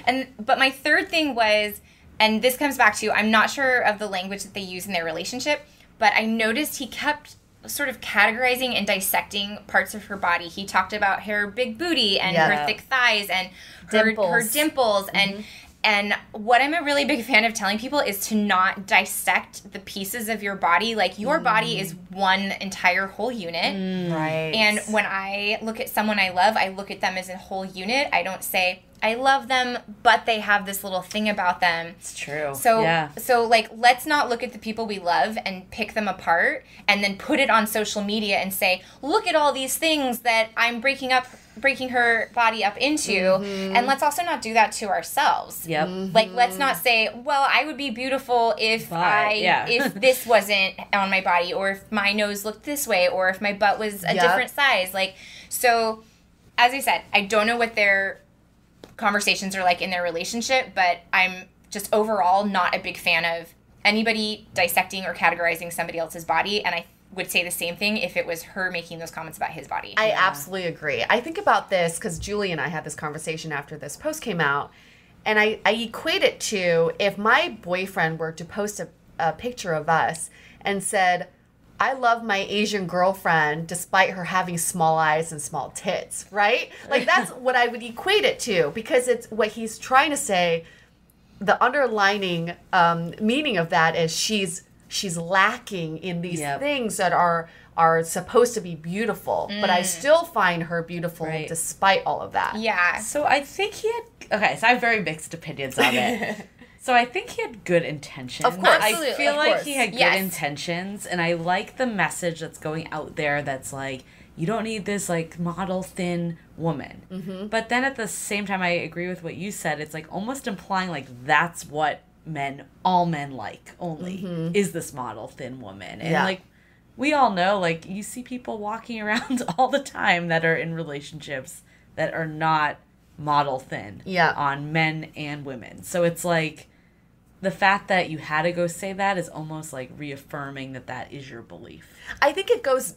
S4: and but my third thing was, and this comes back to I'm not sure of the language that they use in their relationship, but I noticed he kept sort of categorizing and dissecting parts of her body. He talked about her big booty and
S3: Yeah.
S4: her thick thighs and her
S3: Dimples.
S4: her dimples and mm-hmm. And what I'm a really big fan of telling people is to not dissect the pieces of your body. Like your body is mm. one entire whole unit.
S3: Mm, right.
S4: And when I look at someone I love, I look at them as a whole unit. I don't say I love them, but they have this little thing about them.
S1: It's true.
S4: So
S1: yeah.
S4: so like let's not look at the people we love and pick them apart and then put it on social media and say, "Look at all these things that I'm breaking up breaking her body up into." Mm-hmm. And let's also not do that to ourselves.
S1: Yep. Mm-hmm.
S4: Like let's not say, "Well, I would be beautiful if
S1: But,
S4: I
S1: yeah.
S4: if this wasn't on my body or if my nose looked this way or if my butt was a
S3: Yep.
S4: different size." Like so as I said, I don't know what their conversations are like in their relationship, but I'm just overall not a big fan of anybody dissecting or categorizing somebody else's body. And I would say the same thing if it was her making those comments about his body.
S3: I absolutely agree. I think about this because Julie and I had this conversation after this post came out, and I, I equate it to if my boyfriend were to post a, a picture of us and said, I love my Asian girlfriend despite her having small eyes and small tits, right? Like that's what I would equate it to because it's what he's trying to say. The underlining um, meaning of that is she's she's lacking in these
S1: Yep.
S3: things that are are supposed to be beautiful, but I still find her beautiful
S1: Right.
S3: despite all of that.
S4: yeah.
S1: So I think he had. Okay, so I have very mixed opinions on it. so I think he had good intentions.
S3: Of course.
S1: I
S4: Absolutely,
S1: feel
S4: of
S1: like
S3: course.
S1: he had good
S4: Yes.
S1: intentions, and I like the message that's going out there. That's like you don't need this like model thin woman.
S3: Mm-hmm.
S1: But then at the same time, I agree with what you said. It's like almost implying like that's what men, all men like only is this model thin woman, and
S3: Mm-hmm. Yeah.
S1: like we all know like you see people walking around all the time that are in relationships that are not model thin
S3: Yeah.
S1: on men and women so it's like the fact that you had to go say that is almost like reaffirming that that is your belief
S3: I think it goes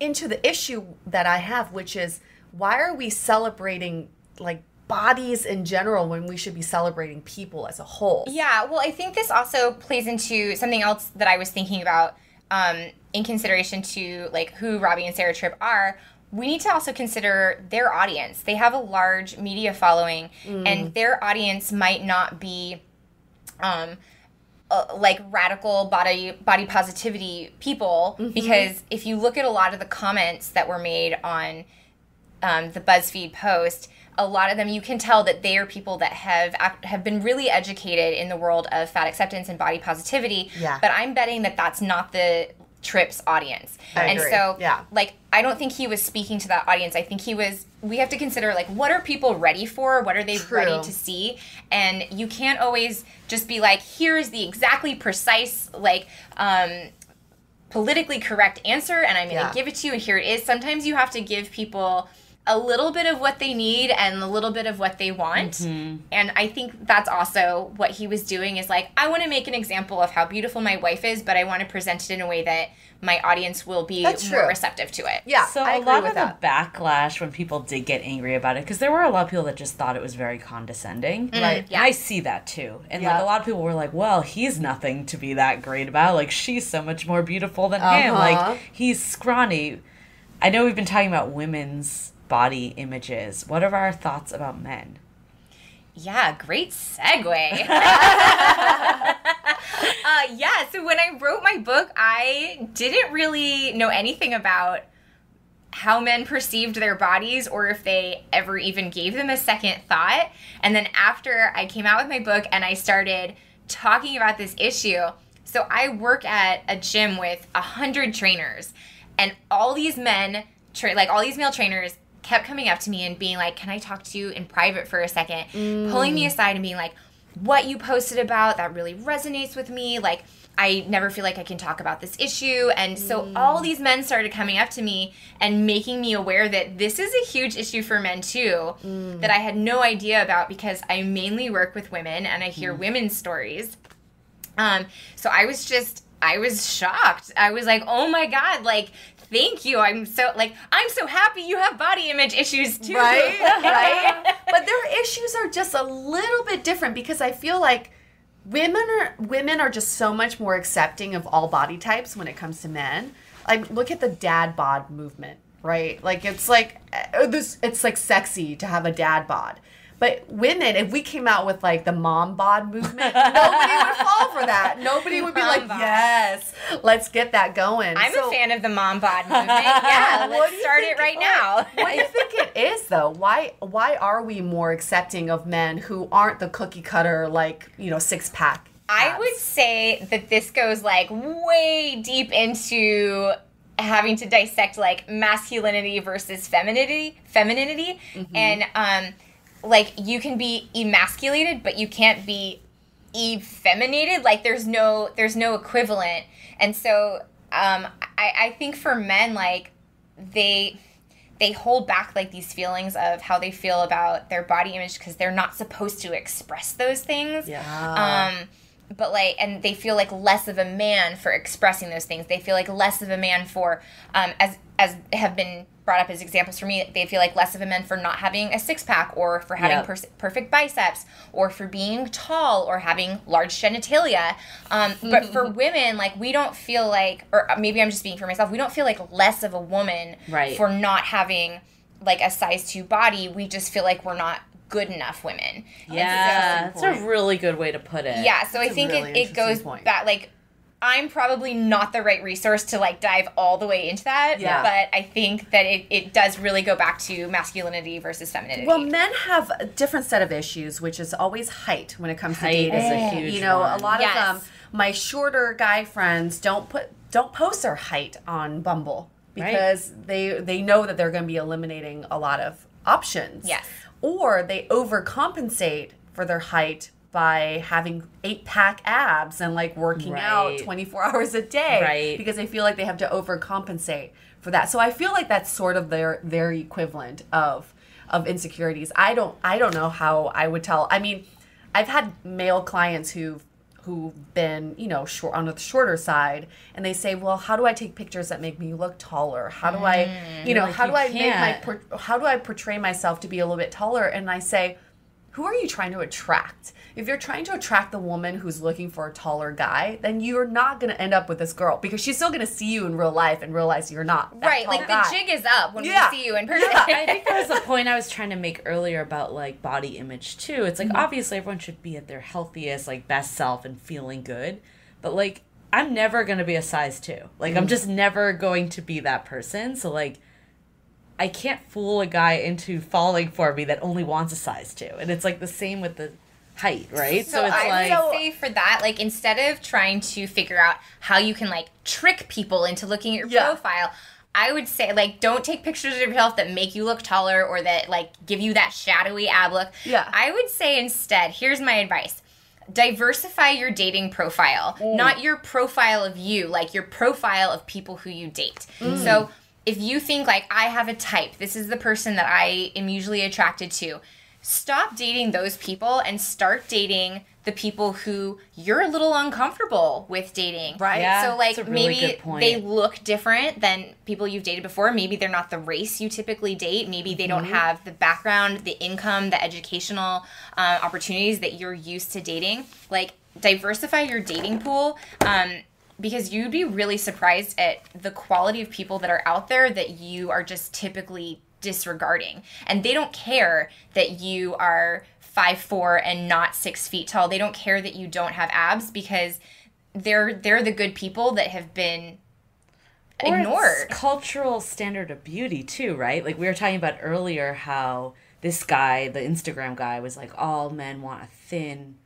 S3: into the issue that I have, which is why are we celebrating like bodies in general when we should be celebrating people as a whole?
S4: Yeah, well, I think this also plays into something else that I was thinking about um, in consideration to like who Robbie and Sarah Tripp are. We need to also consider their audience. They have a large media following, and their audience might not be um, uh, like radical body body positivity people because if you look at a lot of the comments that were made on um, the BuzzFeed post, a lot of them you can tell that they are people that have have been really educated in the world of fat acceptance and body positivity.
S3: Yeah.
S4: But I'm betting that that's not the Tripps audience.
S3: I
S4: and
S3: agree.
S4: so,
S3: Yeah.
S4: like, I don't think he was speaking to that audience. I think he was. We have to consider like what are people ready for? What are they
S3: True.
S4: ready to see? And you can't always just be like, here is the exactly precise like. um politically correct answer and I'm going to
S3: Yeah.
S4: give it to you and here it is. Sometimes you have to give people a little bit of what they need and a little bit of what they want.
S3: Mm-hmm.
S4: And I think that's also what he was doing is like I want to make an example of how beautiful my wife is, but I want to present it in a way that my audience will be more receptive to it.
S3: Yeah,
S1: so
S3: I
S1: a
S3: agree
S1: lot
S3: with
S1: of
S3: that.
S1: the backlash when people did get angry about it because there were a lot of people that just thought it was very condescending
S3: Right.
S1: And I see that too. And
S3: Yeah.
S1: like a lot of people were like, well, he's nothing to be that great about. Like she's so much more beautiful than him.
S3: Uh-huh.
S1: Like he's scrawny. I know we've been talking about women's body images. What are our thoughts about men?
S4: Yeah, great segue. uh, yeah, so when I wrote my book, I didn't really know anything about how men perceived their bodies or if they ever even gave them a second thought. And then after I came out with my book and I started talking about this issue, so I work at a gym with a hundred trainers, and all these men, tra- like all these male trainers, kept coming up to me and being like, "Can I talk to you in private for a second? Mm. Pulling me aside and being like, "What you posted about that really resonates with me." Like I never feel like I can talk about this issue. And so mm. all these men started coming up to me and making me aware that this is a huge issue for men too, mm. that I had no idea about because I mainly work with women and I hear mm. women's stories. Um, so I was just, I was shocked. I was like, oh my God, like, thank you. I'm so, like, I'm so happy you have body image issues too.
S3: Right, right. but their issues are just a little bit different because I feel like, women are women are just so much more accepting of all body types when it comes to men. Like look at the dad bod movement, right? Like it's like uh, this it's like sexy to have a dad bod. But women, if we came out with like the mom bod movement, nobody would fall for that. Nobody would be like, bod. yes, let's get that going.
S4: I'm so, a fan of the mom bod movement. Yeah, let's start it right now.
S3: what do you think it is though? Why why are we more accepting of men who aren't the cookie cutter like, you know, six pack?
S4: I would say that this goes like way deep into having to dissect like masculinity versus femininity femininity mm-hmm. and um like you can be emasculated but you can't be effeminated. Like there's no there's no equivalent. And so um i i think for men like they they hold back like these feelings of how they feel about their body image because they're not supposed to express those things.
S3: Yeah.
S4: Um but like and they feel like less of a man for expressing those things they feel like less of a man for um as as have been brought up as examples for me, they feel like less of a man for not having a six pack or for having yep. per- perfect biceps or for being tall or having large genitalia. Um, but for women, like we don't feel like, or maybe I'm just speaking for myself, we don't feel like less of a woman
S1: right.
S4: for not having like a size two body. We just feel like we're not good enough women.
S1: Yeah, that's a really good way to put it.
S4: Yeah, so
S1: that's
S4: I think really it, it goes point. back like I'm probably not the right resource to like dive all the way into that. Yeah. But I think that it, it does really go back to masculinity versus femininity.
S3: Well, men have a different set of issues, which is always height when it comes
S1: height
S3: to dating.
S1: Is a huge
S3: you know,
S1: one.
S3: a lot
S4: yes.
S3: of um, my shorter guy friends don't put don't post their height on Bumble because right. they they know that they're going to be eliminating a lot of options.
S4: Yes.
S3: Or they overcompensate for their height by having eight pack abs and like working right. out 24 hours a day
S1: right.
S3: because they feel like they have to overcompensate for that. So i feel like that's sort of their their equivalent of of insecurities. I don't i don't know how i would tell. I mean i've had male clients who've who've been you know short on the shorter side and they say well how do i take pictures that make me look taller? How do mm, i you know like how you do i can't. make my how do i portray myself to be a little bit taller? And i say who are you trying to attract if you're trying to attract the woman who's looking for a taller guy, then you're not going to end up with this girl because she's still going to see you in real life and realize you're not
S4: right. like
S3: guy.
S4: the jig is up when yeah. we see you in person.
S1: Yeah. I think that was the point I was trying to make earlier about like body image too. It's like mm-hmm. obviously everyone should be at their healthiest, like best self and feeling good, but like I'm never going to be a size two. Like mm-hmm. I'm just never going to be that person. So like. I can't fool a guy into falling for me that only wants a size two. And it's like the same with the height, right?
S4: So, so it's I like would say for that, like instead of trying to figure out how you can like trick people into looking at your yeah. profile, I would say like don't take pictures of yourself that make you look taller or that like give you that shadowy ab look.
S3: Yeah.
S4: I would say instead, here's my advice. Diversify your dating profile, mm. not your profile of you, like your profile of people who you date. Mm. So if you think like I have a type, this is the person that I am usually attracted to stop dating those people and start dating the people who you're a little uncomfortable with dating.
S3: Right.
S1: Yeah,
S4: so like
S1: really
S4: maybe they look different than people you've dated before. Maybe they're not the race you typically date. Maybe they don't mm-hmm. have the background, the income, the educational uh, opportunities that you're used to dating. Like diversify your dating pool. Um, because you'd be really surprised at the quality of people that are out there that you are just typically disregarding. And they don't care that you are five four and not six feet tall. They don't care that you don't have abs because they're they're the good people that have been
S1: Or it's
S4: ignored.
S1: cultural standard of beauty too, right? Like we were talking about earlier how this guy, the Instagram guy, was like, all men want a thin,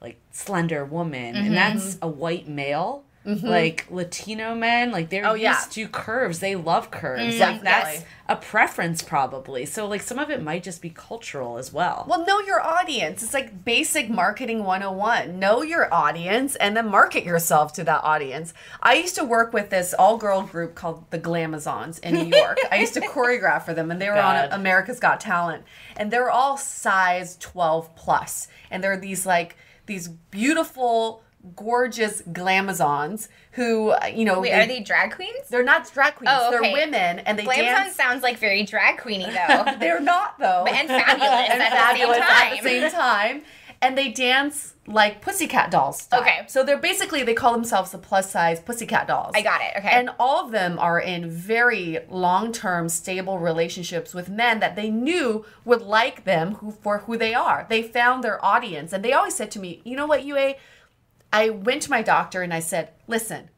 S1: like slender woman,
S4: Mm-hmm.
S1: and that's a white male. Like Latino men, like they're
S3: Oh,
S1: used
S3: yeah.
S1: to curves. They love curves.
S4: Mm,
S1: Like that's a preference probably. So like some of it might just be cultural as well.
S3: Well, know your audience. It's like basic marketing 101. Know your audience and then market yourself to that audience. I used to work with this all girl group called the Glamazons in New York. I used to choreograph for them and they were
S1: God.
S3: on America's Got Talent. And they're all size 12 plus. And they're these like, these beautiful, gorgeous Glamazons who, you know,
S4: Wait, are they drag queens?
S3: they're not drag queens.
S4: Oh, okay.
S3: They're women and they
S4: Glamazon
S3: dance.
S4: sounds like very drag queeny though.
S3: They're not though.
S4: But- and fabulous
S3: and
S4: at the
S3: fabulous
S4: same
S3: at
S4: time.
S3: the same time. And they dance like pussycat dolls. style.
S4: Okay.
S3: So they're basically they call themselves the plus size pussycat dolls.
S4: I got it, okay.
S3: And all of them are in very long term stable relationships with men that they knew would like them who for who they are. They found their audience. And they always said to me, you know what, Yue? I went to my doctor and I said, listen,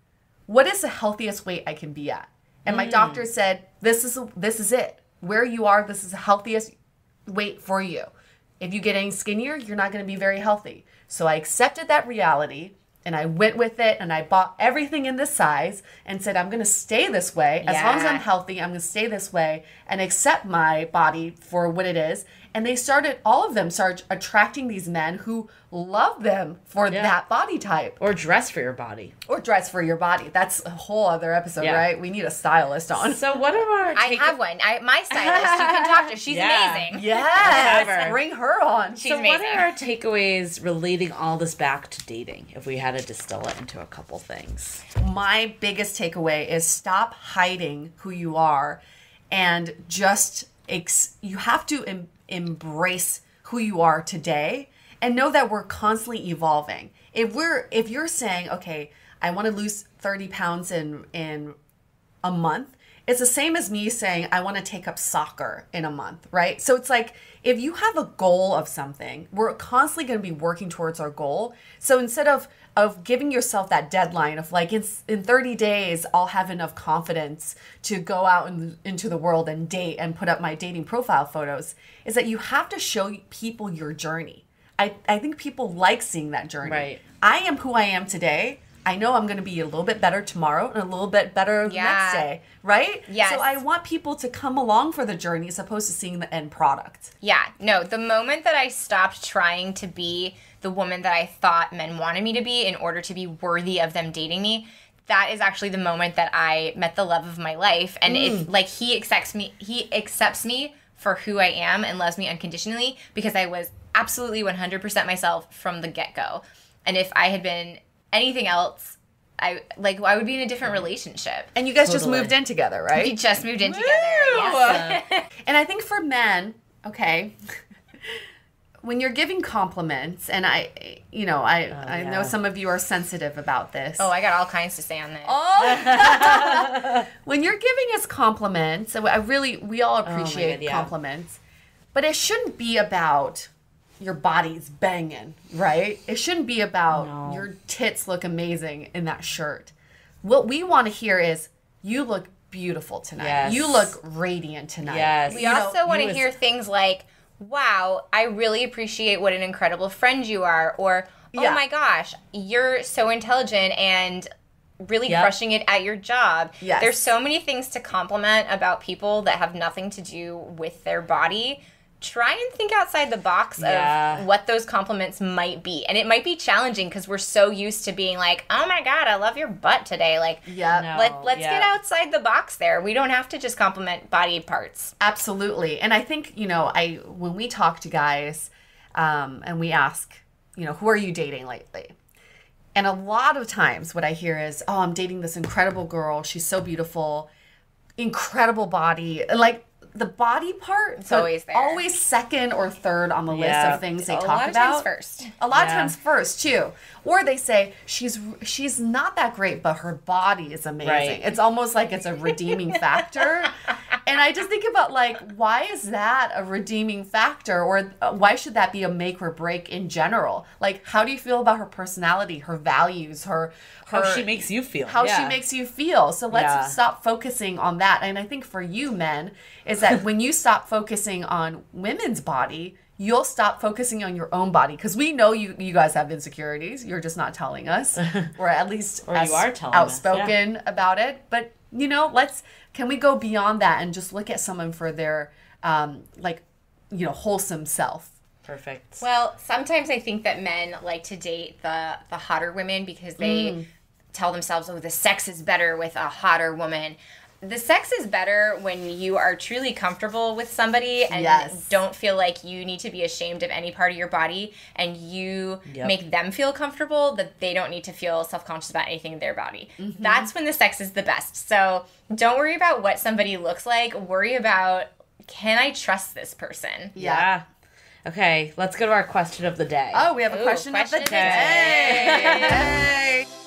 S3: what is the healthiest weight I can be at? And my mm. doctor said, this is this is it. Where you are, this is the healthiest weight for you. If you get any skinnier, you're not going to be very healthy. So I accepted that reality and I went with it and I bought everything in this size and said, I'm going to stay this way. As long as I'm healthy, I'm going to stay this way and accept my body for what it is. And they started, all of them start attracting these men who love them for
S1: Yeah.
S3: that body type
S1: or dress for your body.
S3: or dress for your body. That's a whole other episode,
S1: Yeah.
S3: right? We need a stylist on.
S1: So what are our
S4: I
S1: take-
S4: have one. I, my stylist, you can talk to. She's
S1: Yeah.
S4: amazing.
S3: Yes,
S1: Whatever.
S3: bring her on.
S4: She's
S1: so
S4: amazing.
S1: what are our takeaways relating all this back to dating if we had to distill it into a couple things?
S3: my biggest takeaway is stop hiding who you are and just ex- you have to em- embrace who you are today and know that we're constantly evolving. If we're if you're saying okay i want to lose 30 pounds in in a month it's the same as me saying i want to take up soccer in a month right? So it's like if you have a goal of something we're constantly going to be working towards our goal. So instead of of giving yourself that deadline of like in, in 30 days i'll have enough confidence to go out in, into the world and date and put up my dating profile photos is that you have to show people your journey. I, I think people like seeing that journey.
S1: Right.
S3: i am who i am today I know I'm going to be a little bit better tomorrow and a little bit better the
S4: Yeah.
S3: next day, right?
S4: Yes.
S3: So I want people to come along for the journey as opposed to seeing the end product.
S4: Yeah, no, the moment that I stopped trying to be the woman that I thought men wanted me to be in order to be worthy of them dating me, that is actually the moment that I met the love of my life. And if mm. like he accepts me, he accepts me for who I am and loves me unconditionally because I was absolutely 100% myself from the get go. And if I had been anything else, I like I would be in a different relationship.
S3: And you guys just moved in together, right?
S4: We just moved in together. Yes.
S3: And I think for men, okay, when you're giving compliments, and I, you know, I, oh, I know some of you are sensitive about this.
S4: Oh, I got all kinds to say on this.
S3: Oh. when you're giving us compliments, I really we all oh appreciate
S1: God, yeah.
S3: compliments, but it shouldn't be about your body's banging, right? It shouldn't be about
S1: No.
S3: your tits look amazing in that shirt. What we want to hear is you look beautiful tonight.
S1: Yes.
S3: You look radiant tonight.
S1: Yes.
S4: We
S3: You
S4: also want to
S1: as-
S4: hear things like, wow, I really appreciate what an incredible friend you are, or oh
S3: Yeah.
S4: my gosh, you're so intelligent and really
S1: Yep.
S4: crushing it at your job.
S3: Yes.
S4: There's so many things to compliment about people that have nothing to do with their body. Try and think outside the box
S1: Yeah.
S4: of what those compliments might be. And it might be challenging because we're so used to being like, oh my God, I love your butt today. Like,
S3: Yeah.
S1: No.
S4: let, let's
S1: yeah.
S4: get outside the box there. We don't have to just compliment body parts.
S3: Absolutely. And I think, you know, I when we talk to guys um, and we ask, you know, who are you dating lately? And a lot of times what I hear is, oh, I'm dating this incredible girl. She's so beautiful, incredible body. Like the body part it's
S4: always there.
S3: always second or third on the list of things they
S4: a
S3: talk
S4: lot of
S3: about.
S4: times first.
S3: A lot of times first too, or they say she's she's not that great, but her body is amazing.
S1: Right.
S3: It's almost like it's a redeeming factor. And I just think about like, why is that a redeeming factor, or uh, why should that be a make or break in general? Like, how do you feel about her personality, her values, her
S1: How she makes you feel.
S3: how she makes you feel. So let's
S1: Yeah.
S3: stop focusing on that. And I think for you men is that when you stop focusing on women's body, you'll stop focusing on your own body because we know you you guys have insecurities. You're just not telling us, or at least
S1: Or you are telling us, yeah.
S3: outspoken about it. But you know, let's can we go beyond that and just look at someone for their um like you know wholesome self.
S1: Perfect.
S4: Well, sometimes I think that men like to date the the hotter women because they tell themselves, "Oh, the sex is better with a hotter woman." The sex is better when you are truly comfortable with somebody and
S3: Yes.
S4: don't feel like you need to be ashamed of any part of your body and you
S1: Yep.
S4: make them feel comfortable that they don't need to feel self-conscious about anything in their body. Mm-hmm. That's when the sex is the best. So, don't worry about what somebody looks like, worry about can I trust this person?
S1: yeah. Okay, let's go to our question of the day.
S3: Oh, we have a
S4: Ooh,
S3: question,
S4: question
S3: of the
S4: of the
S3: day.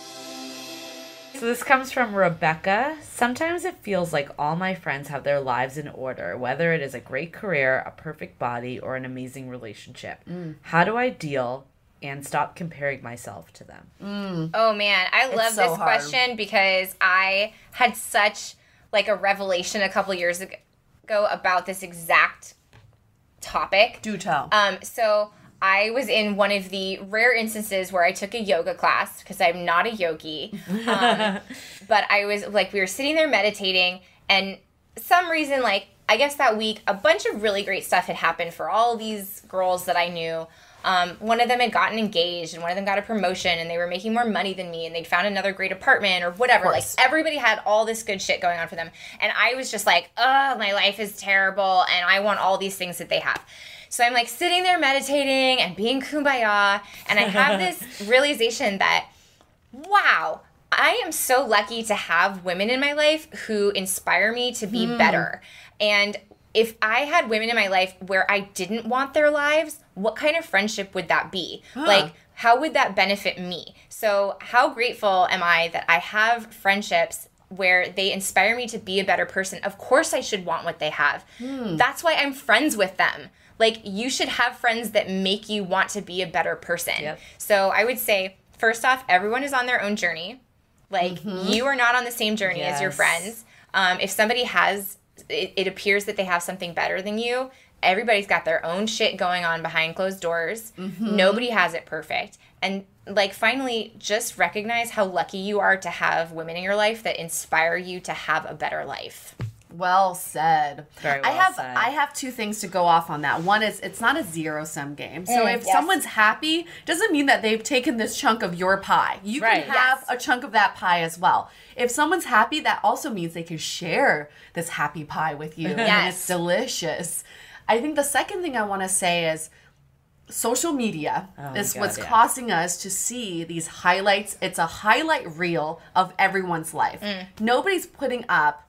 S1: So this comes from Rebecca. Sometimes it feels like all my friends have their lives in order, whether it is a great career, a perfect body, or an amazing relationship. How do I deal and stop comparing myself to them?
S4: Oh man, I love
S3: so
S4: this
S3: hard.
S4: question because I had such like a revelation a couple years ago about this exact topic.
S3: Do tell.
S4: Um, so I was in one of the rare instances where I took a yoga class because I'm not a yogi. Um, but I was like, we were sitting there meditating, and some reason, like, I guess that week, a bunch of really great stuff had happened for all these girls that I knew. Um, one of them had gotten engaged, and one of them got a promotion, and they were making more money than me, and they'd found another great apartment or whatever. Like, everybody had all this good shit going on for them. And I was just like, oh, my life is terrible, and I want all these things that they have. So I'm like sitting there meditating and being kumbaya, and I have this realization that, wow, I am so lucky to have women in my life who inspire me to be hmm. better. And if I had women in my life where I didn't want their lives, what kind of friendship would that be? Like, how would that benefit me? So, how grateful am I that I have friendships where they inspire me to be a better person? Of course, I should want what they have. Hmm. That's why I'm friends with them. Like, you should have friends that make you want to be a better person.
S1: Yep.
S4: So, I would say, first off, everyone is on their own journey. Like, you are not on the same journey as your friends. Um, if somebody has, it, it appears that they have something better than you, everybody's got their own shit going on behind closed doors. Nobody has it perfect. And like finally just recognize how lucky you are to have women in your life that inspire you to have a better life.
S3: Well said.
S1: Very
S3: I have
S1: said.
S3: I have two things to go off on that. One is it's not a zero sum game. So
S4: Mm,
S3: if
S4: yes.
S3: someone's happy, doesn't mean that they've taken this chunk of your pie. You
S1: Right.
S3: can have
S4: Yes.
S3: a chunk of that pie as well. If someone's happy, that also means they can share this happy pie with you. And
S4: Yes.
S3: it's delicious. I think the second thing I want to say is social media
S1: my
S3: is
S1: God,
S3: what's
S1: yeah.
S3: causing us to see these highlights. It's a highlight reel of everyone's life.
S1: Mm.
S3: Nobody's putting up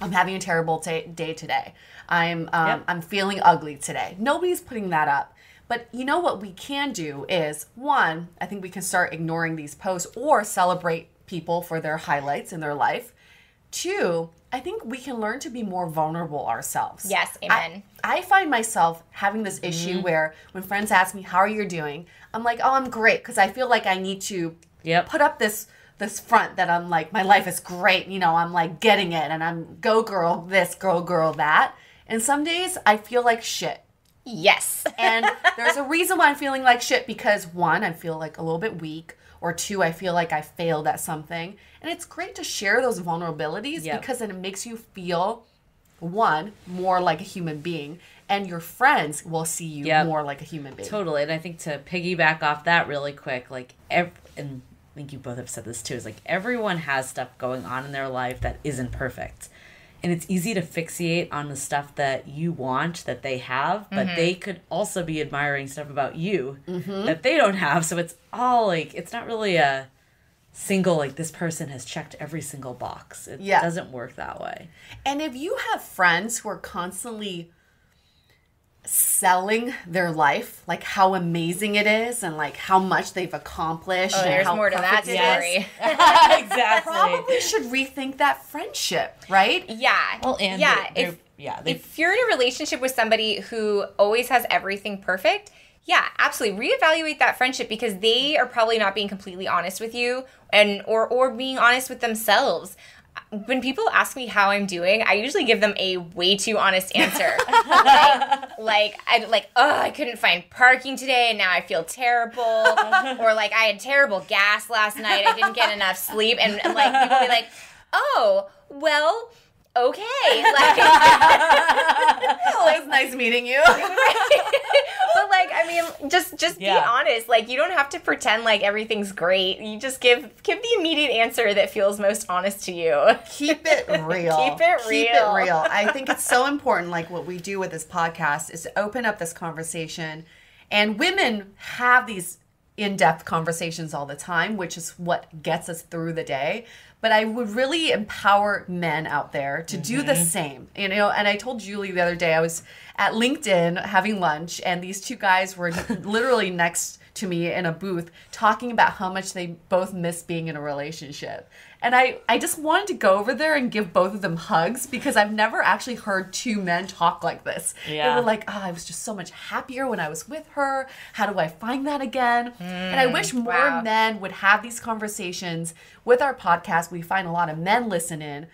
S3: I'm having a terrible ta- day today. I'm um,
S1: Yep.
S3: I'm feeling ugly today. Nobody's putting that up. But you know what we can do is one, I think we can start ignoring these posts or celebrate people for their highlights in their life. Two, I think we can learn to be more vulnerable ourselves.
S4: Yes,
S3: I-
S4: amen.
S3: I, find myself having this issue where when friends ask me, How are you doing? I'm like, Oh, I'm great. Because I feel like I need to
S1: Yep.
S3: put up this this front that I'm like my life is great, you know, I'm like getting it and I'm go girl this, go girl that. And some days I feel like shit.
S4: Yes.
S3: And there's a reason why I'm feeling like shit because one, I feel like a little bit weak, or two, I feel like I failed at something. And it's great to share those vulnerabilities
S1: Yep.
S3: because then it makes you feel one, more like a human being, and your friends will see you
S1: Yep.
S3: more like a human being.
S1: Totally. And I think to piggyback off that really quick, like, every, and think you both have said this too, is like everyone has stuff going on in their life that isn't perfect. And it's easy to fixate on the stuff that you want that they have, but mm-hmm. they could also be admiring stuff about you mm-hmm. that they don't have. So it's all like, it's not really a single like this person has checked every single box. It
S3: Yeah.
S1: doesn't work that way.
S3: And if you have friends who are constantly selling their life, like how amazing it is and like how much they've accomplished,
S4: Oh,
S3: and
S4: there's
S3: how
S4: more to that
S3: perfect
S4: story.
S1: exactly.
S3: Probably should rethink that friendship, right?
S4: Yeah.
S1: Well, and
S4: yeah,
S1: they're-
S4: if
S1: yeah, they
S4: if you're in a relationship with somebody who always has everything perfect, yeah, absolutely reevaluate that friendship because they are probably not being completely honest with you and or or being honest with themselves. When people ask me how I'm doing, I usually give them a way too honest answer. like, like I like, oh, I couldn't find parking today, and now I feel terrible. or like, I had terrible gas last night. I didn't get enough sleep, and, and like people be like, oh, well, okay, like.
S3: It was nice meeting you.
S4: but like i mean just just be honest like you don't have to pretend like everything's great you just give give the immediate answer that feels most honest to you
S3: Keep it real.
S4: Keep it real.
S3: Keep it real. I think it's so important, like what we do with this podcast, is to open up this conversation. And women have these in depth conversations all the time, which is what gets us through the day. But I would really empower men out there to do the mm-hmm. same. You know, and I told Julie the other day, I was at LinkedIn having lunch, and these two guys were literally next to me in a booth talking about how much they both miss being in a relationship. And I, I just wanted to go over there and give both of them hugs because I've never actually heard two men talk like this.
S1: Yeah.
S3: They were like, oh, I was just so much happier when I was with her. How do I find that again? and I hmm, wish more
S4: wow.
S3: men would have these conversations with our podcast. We find a lot of men listen in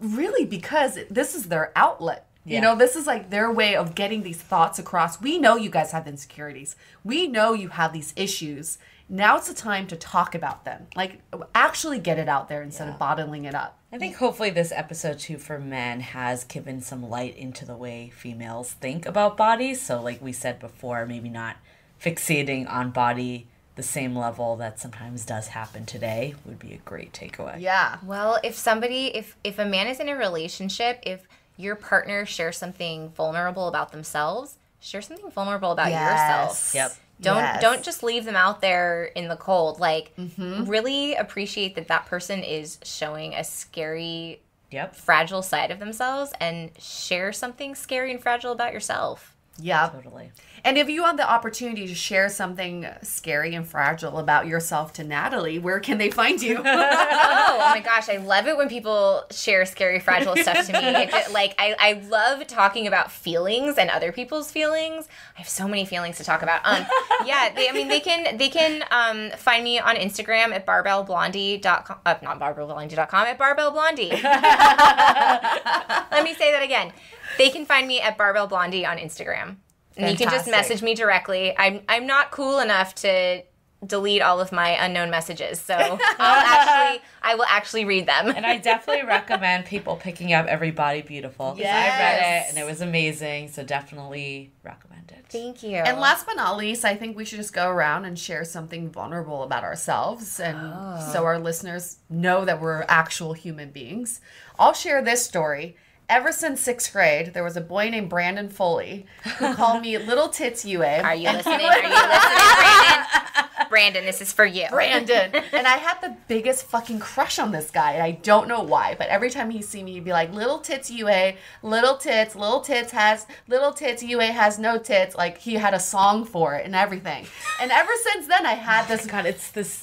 S3: really because this is their outlet. You know, this is like their way of getting these thoughts across. We know you guys have insecurities. We know you have these issues. Now it's the time to talk about them. Like actually get it out there instead of bottling it up.
S1: I think hopefully this episode too for men has given some light into the way females think about bodies. So like we said before, maybe not fixating on body the same level that sometimes does happen today would be a great takeaway.
S3: Yeah.
S4: well if somebody if if a man is in a relationship if your partner shares something vulnerable about themselves share something vulnerable about yourself
S1: Yep.
S4: Don't
S3: Yes.
S4: don't just leave them out there in the cold like
S3: Mm-hmm.
S4: really appreciate that that person is showing a scary
S1: Yep.
S4: fragile side of themselves and share something scary and fragile about yourself
S3: Yeah.
S1: Totally.
S3: And if you have the opportunity to share something scary and fragile about yourself to Natalie, where can they find you?
S4: oh, oh my gosh, I love it when people share scary, fragile stuff to me. It like I, I love talking about feelings and other people's feelings. I have so many feelings to talk about. Um, yeah, they, I mean they can they can um, find me on Instagram at barbellblondie.com. Uh, not barbellblondie.com at barbellblondie. Let me say that again. They can find me at Barbell Blondie on Instagram. And you can just message me directly. I'm I'm not cool enough to delete all of my unknown messages. So I'll actually I will actually read them.
S1: And I definitely recommend people picking up Every Body Beautiful. 'cause I read it and it was amazing. So definitely recommend it.
S4: Thank you.
S3: And last but not least, I think we should just go around and share something vulnerable about ourselves and oh. so our listeners know that we're actual human beings. I'll share this story. Ever since sixth grade, there was a boy named Brandon Foley who called me Little Tits Yue.
S4: Are you listening? Are you listening, Brandon? Brandon, this is for you.
S3: Brandon. and I had the biggest fucking crush on this guy. And I don't know why, but every time he'd see me, he'd be like, Little Tits Yue, Little Tits, Little Tits has, Little Tits Yue has no tits. Like he had a song for it and everything. And ever since then, I had this
S1: God, it's this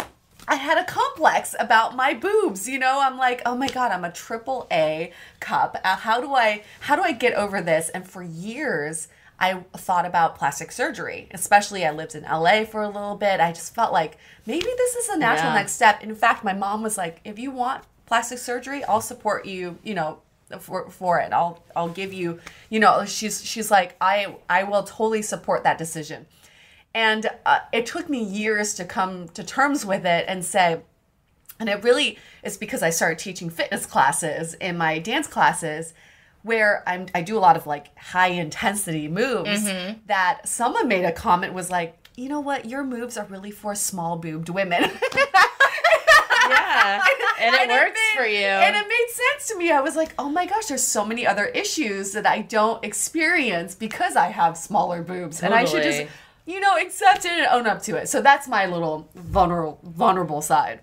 S3: I had a complex about my boobs. You know, I'm like, oh my god, I'm a triple A cup. Uh, how do I how do I get over this? And for years, I thought about plastic surgery. Especially, I lived in LA for a little bit. I just felt like maybe this is a natural
S1: Yeah.
S3: next step. In fact, my mom was like, if you want plastic surgery, I'll support you. You know. For, for it i'll i'll give you you know she's she's like i i will totally support that decision and uh, it took me years to come to terms with it and say, and it really is because I started teaching fitness classes in my dance classes where I'm, I do a lot of like high intensity moves that someone made a comment was like, you know what, your moves are really for small boobed women.
S1: Yeah. and it
S3: And
S1: works
S3: made-
S1: for you.
S3: And it made sense to me. I was like, oh my gosh, there's so many other issues that I don't experience because I have smaller boobs. And I should just,
S1: Totally.
S3: You know, accept it and own up to it. So that's my little vulnerable vulnerable side.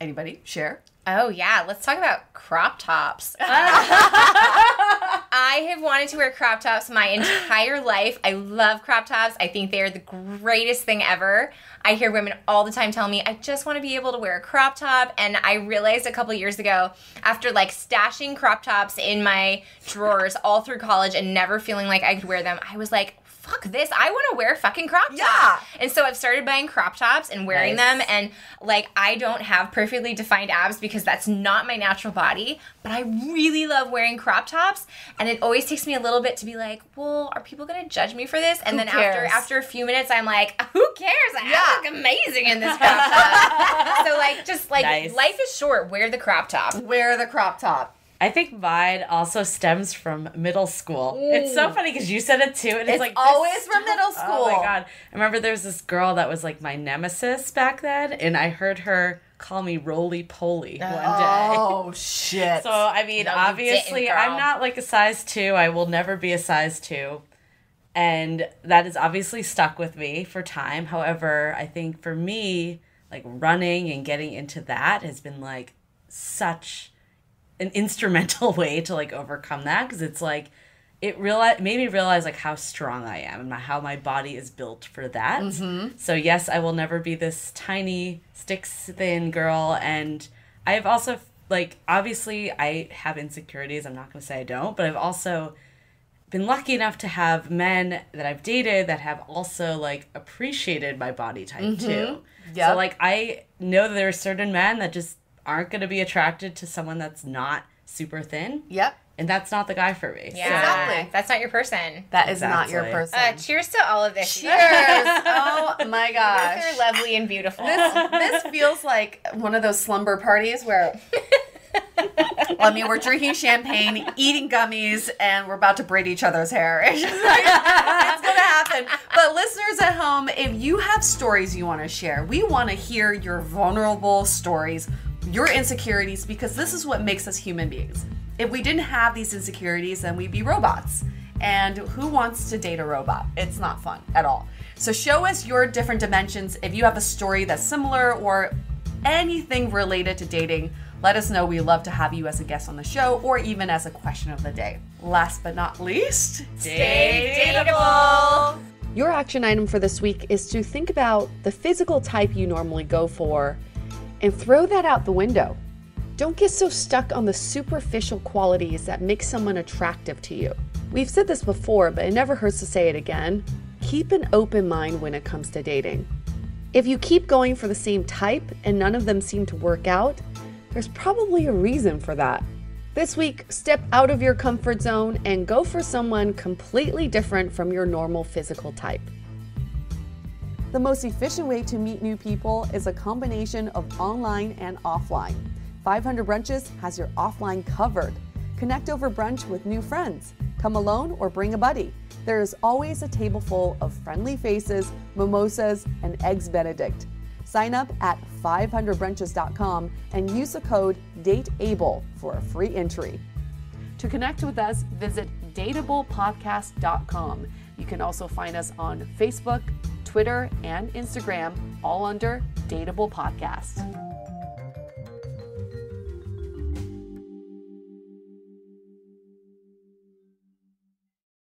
S3: Anybody share?
S4: Oh yeah, let's talk about crop tops. I have wanted to wear crop tops my entire life. I love crop tops. I think they are the greatest thing ever. I hear women all the time tell me, I just want to be able to wear a crop top. And I realized a couple years ago, after like stashing crop tops in my drawers all through college and never feeling like I could wear them, I was like, fuck this. I want to wear fucking crop tops.
S3: Yeah.
S4: And so I've started buying crop tops and wearing
S1: Nice.
S4: them. And like, I don't have perfectly defined abs because that's not my natural body, but I really love wearing crop tops. And it always takes me a little bit to be like, well, are people going to judge me for this? And
S3: Who
S4: then after after a few minutes, I'm like, who cares? I
S3: Yeah.
S4: look amazing in this crop top. so like, just like,
S1: Nice.
S4: life is short. Wear the crop top.
S3: Wear the crop top.
S1: I think mine also stems from middle school. It's so funny because you said it too, and it's,
S3: It's
S1: like
S3: always from middle
S1: school. Oh my god! I remember there was this girl that was like my nemesis back then, and I heard her call me roly poly uh, one day.
S3: Oh shit.
S1: So I mean,
S4: No,
S1: obviously, I'm not like a size two. I will never be a size two, and that has obviously stuck with me for time. However, I think for me, like running and getting into that has been like such an instrumental way to like overcome that because it's like it realize made me realize like how strong I am and my, how my body is built for that. Mm-hmm. So yes, I will never be this tiny sticks thin girl, and I've also like obviously I have insecurities. I'm not going to say I don't, but I've also been lucky enough to have men that I've dated that have also like appreciated my body type mm-hmm. too.
S3: Yeah.
S1: So like I know that there are certain men that just aren't going to be attracted to someone that's not super thin,
S3: Yep.
S1: and that's not the guy for me.
S4: Yeah.
S3: Exactly.
S4: That's not your person.
S3: That is not your person.
S4: Uh, cheers to all of this.
S3: Cheers. oh my
S4: Both
S3: gosh.
S4: are lovely and beautiful.
S3: This this feels like one of those slumber parties where I mean we're drinking champagne, eating gummies, and we're about to braid each other's hair. It's, just like, it's gonna happen. But listeners at home, if you have stories you want to share, we want to hear your vulnerable stories, your insecurities, because this is what makes us human beings. If we didn't have these insecurities, then we'd be robots. And who wants to date a robot? It's not fun at all. So show us your different dimensions. If you have a story that's similar or anything related to dating, let us know. We love to have you as a guest on the show or even as a question of the day. Last but not least,
S4: Stay dateable.
S2: Your action item for this week is to think about the physical type you normally go for and throw that out the window. Don't get so stuck on the superficial qualities that make someone attractive to you. We've said this before, but it never hurts to say it again. Keep an open mind when it comes to dating. If you keep going for the same type and none of them seem to work out, there's probably a reason for that. This week, step out of your comfort zone and go for someone completely different from your normal physical type.
S3: The most efficient way to meet new people is a combination of online and offline. 500 Brunches has your offline covered. Connect over brunch with new friends. Come alone or bring a buddy. There is always a table full of friendly faces, mimosas, and eggs Benedict. Sign up at 500brunches.com and use the code DATEABLE for a free entry. To connect with us, visit dateablepodcast.com. You can also find us on Facebook, Twitter, and Instagram, all under Dateable Podcast.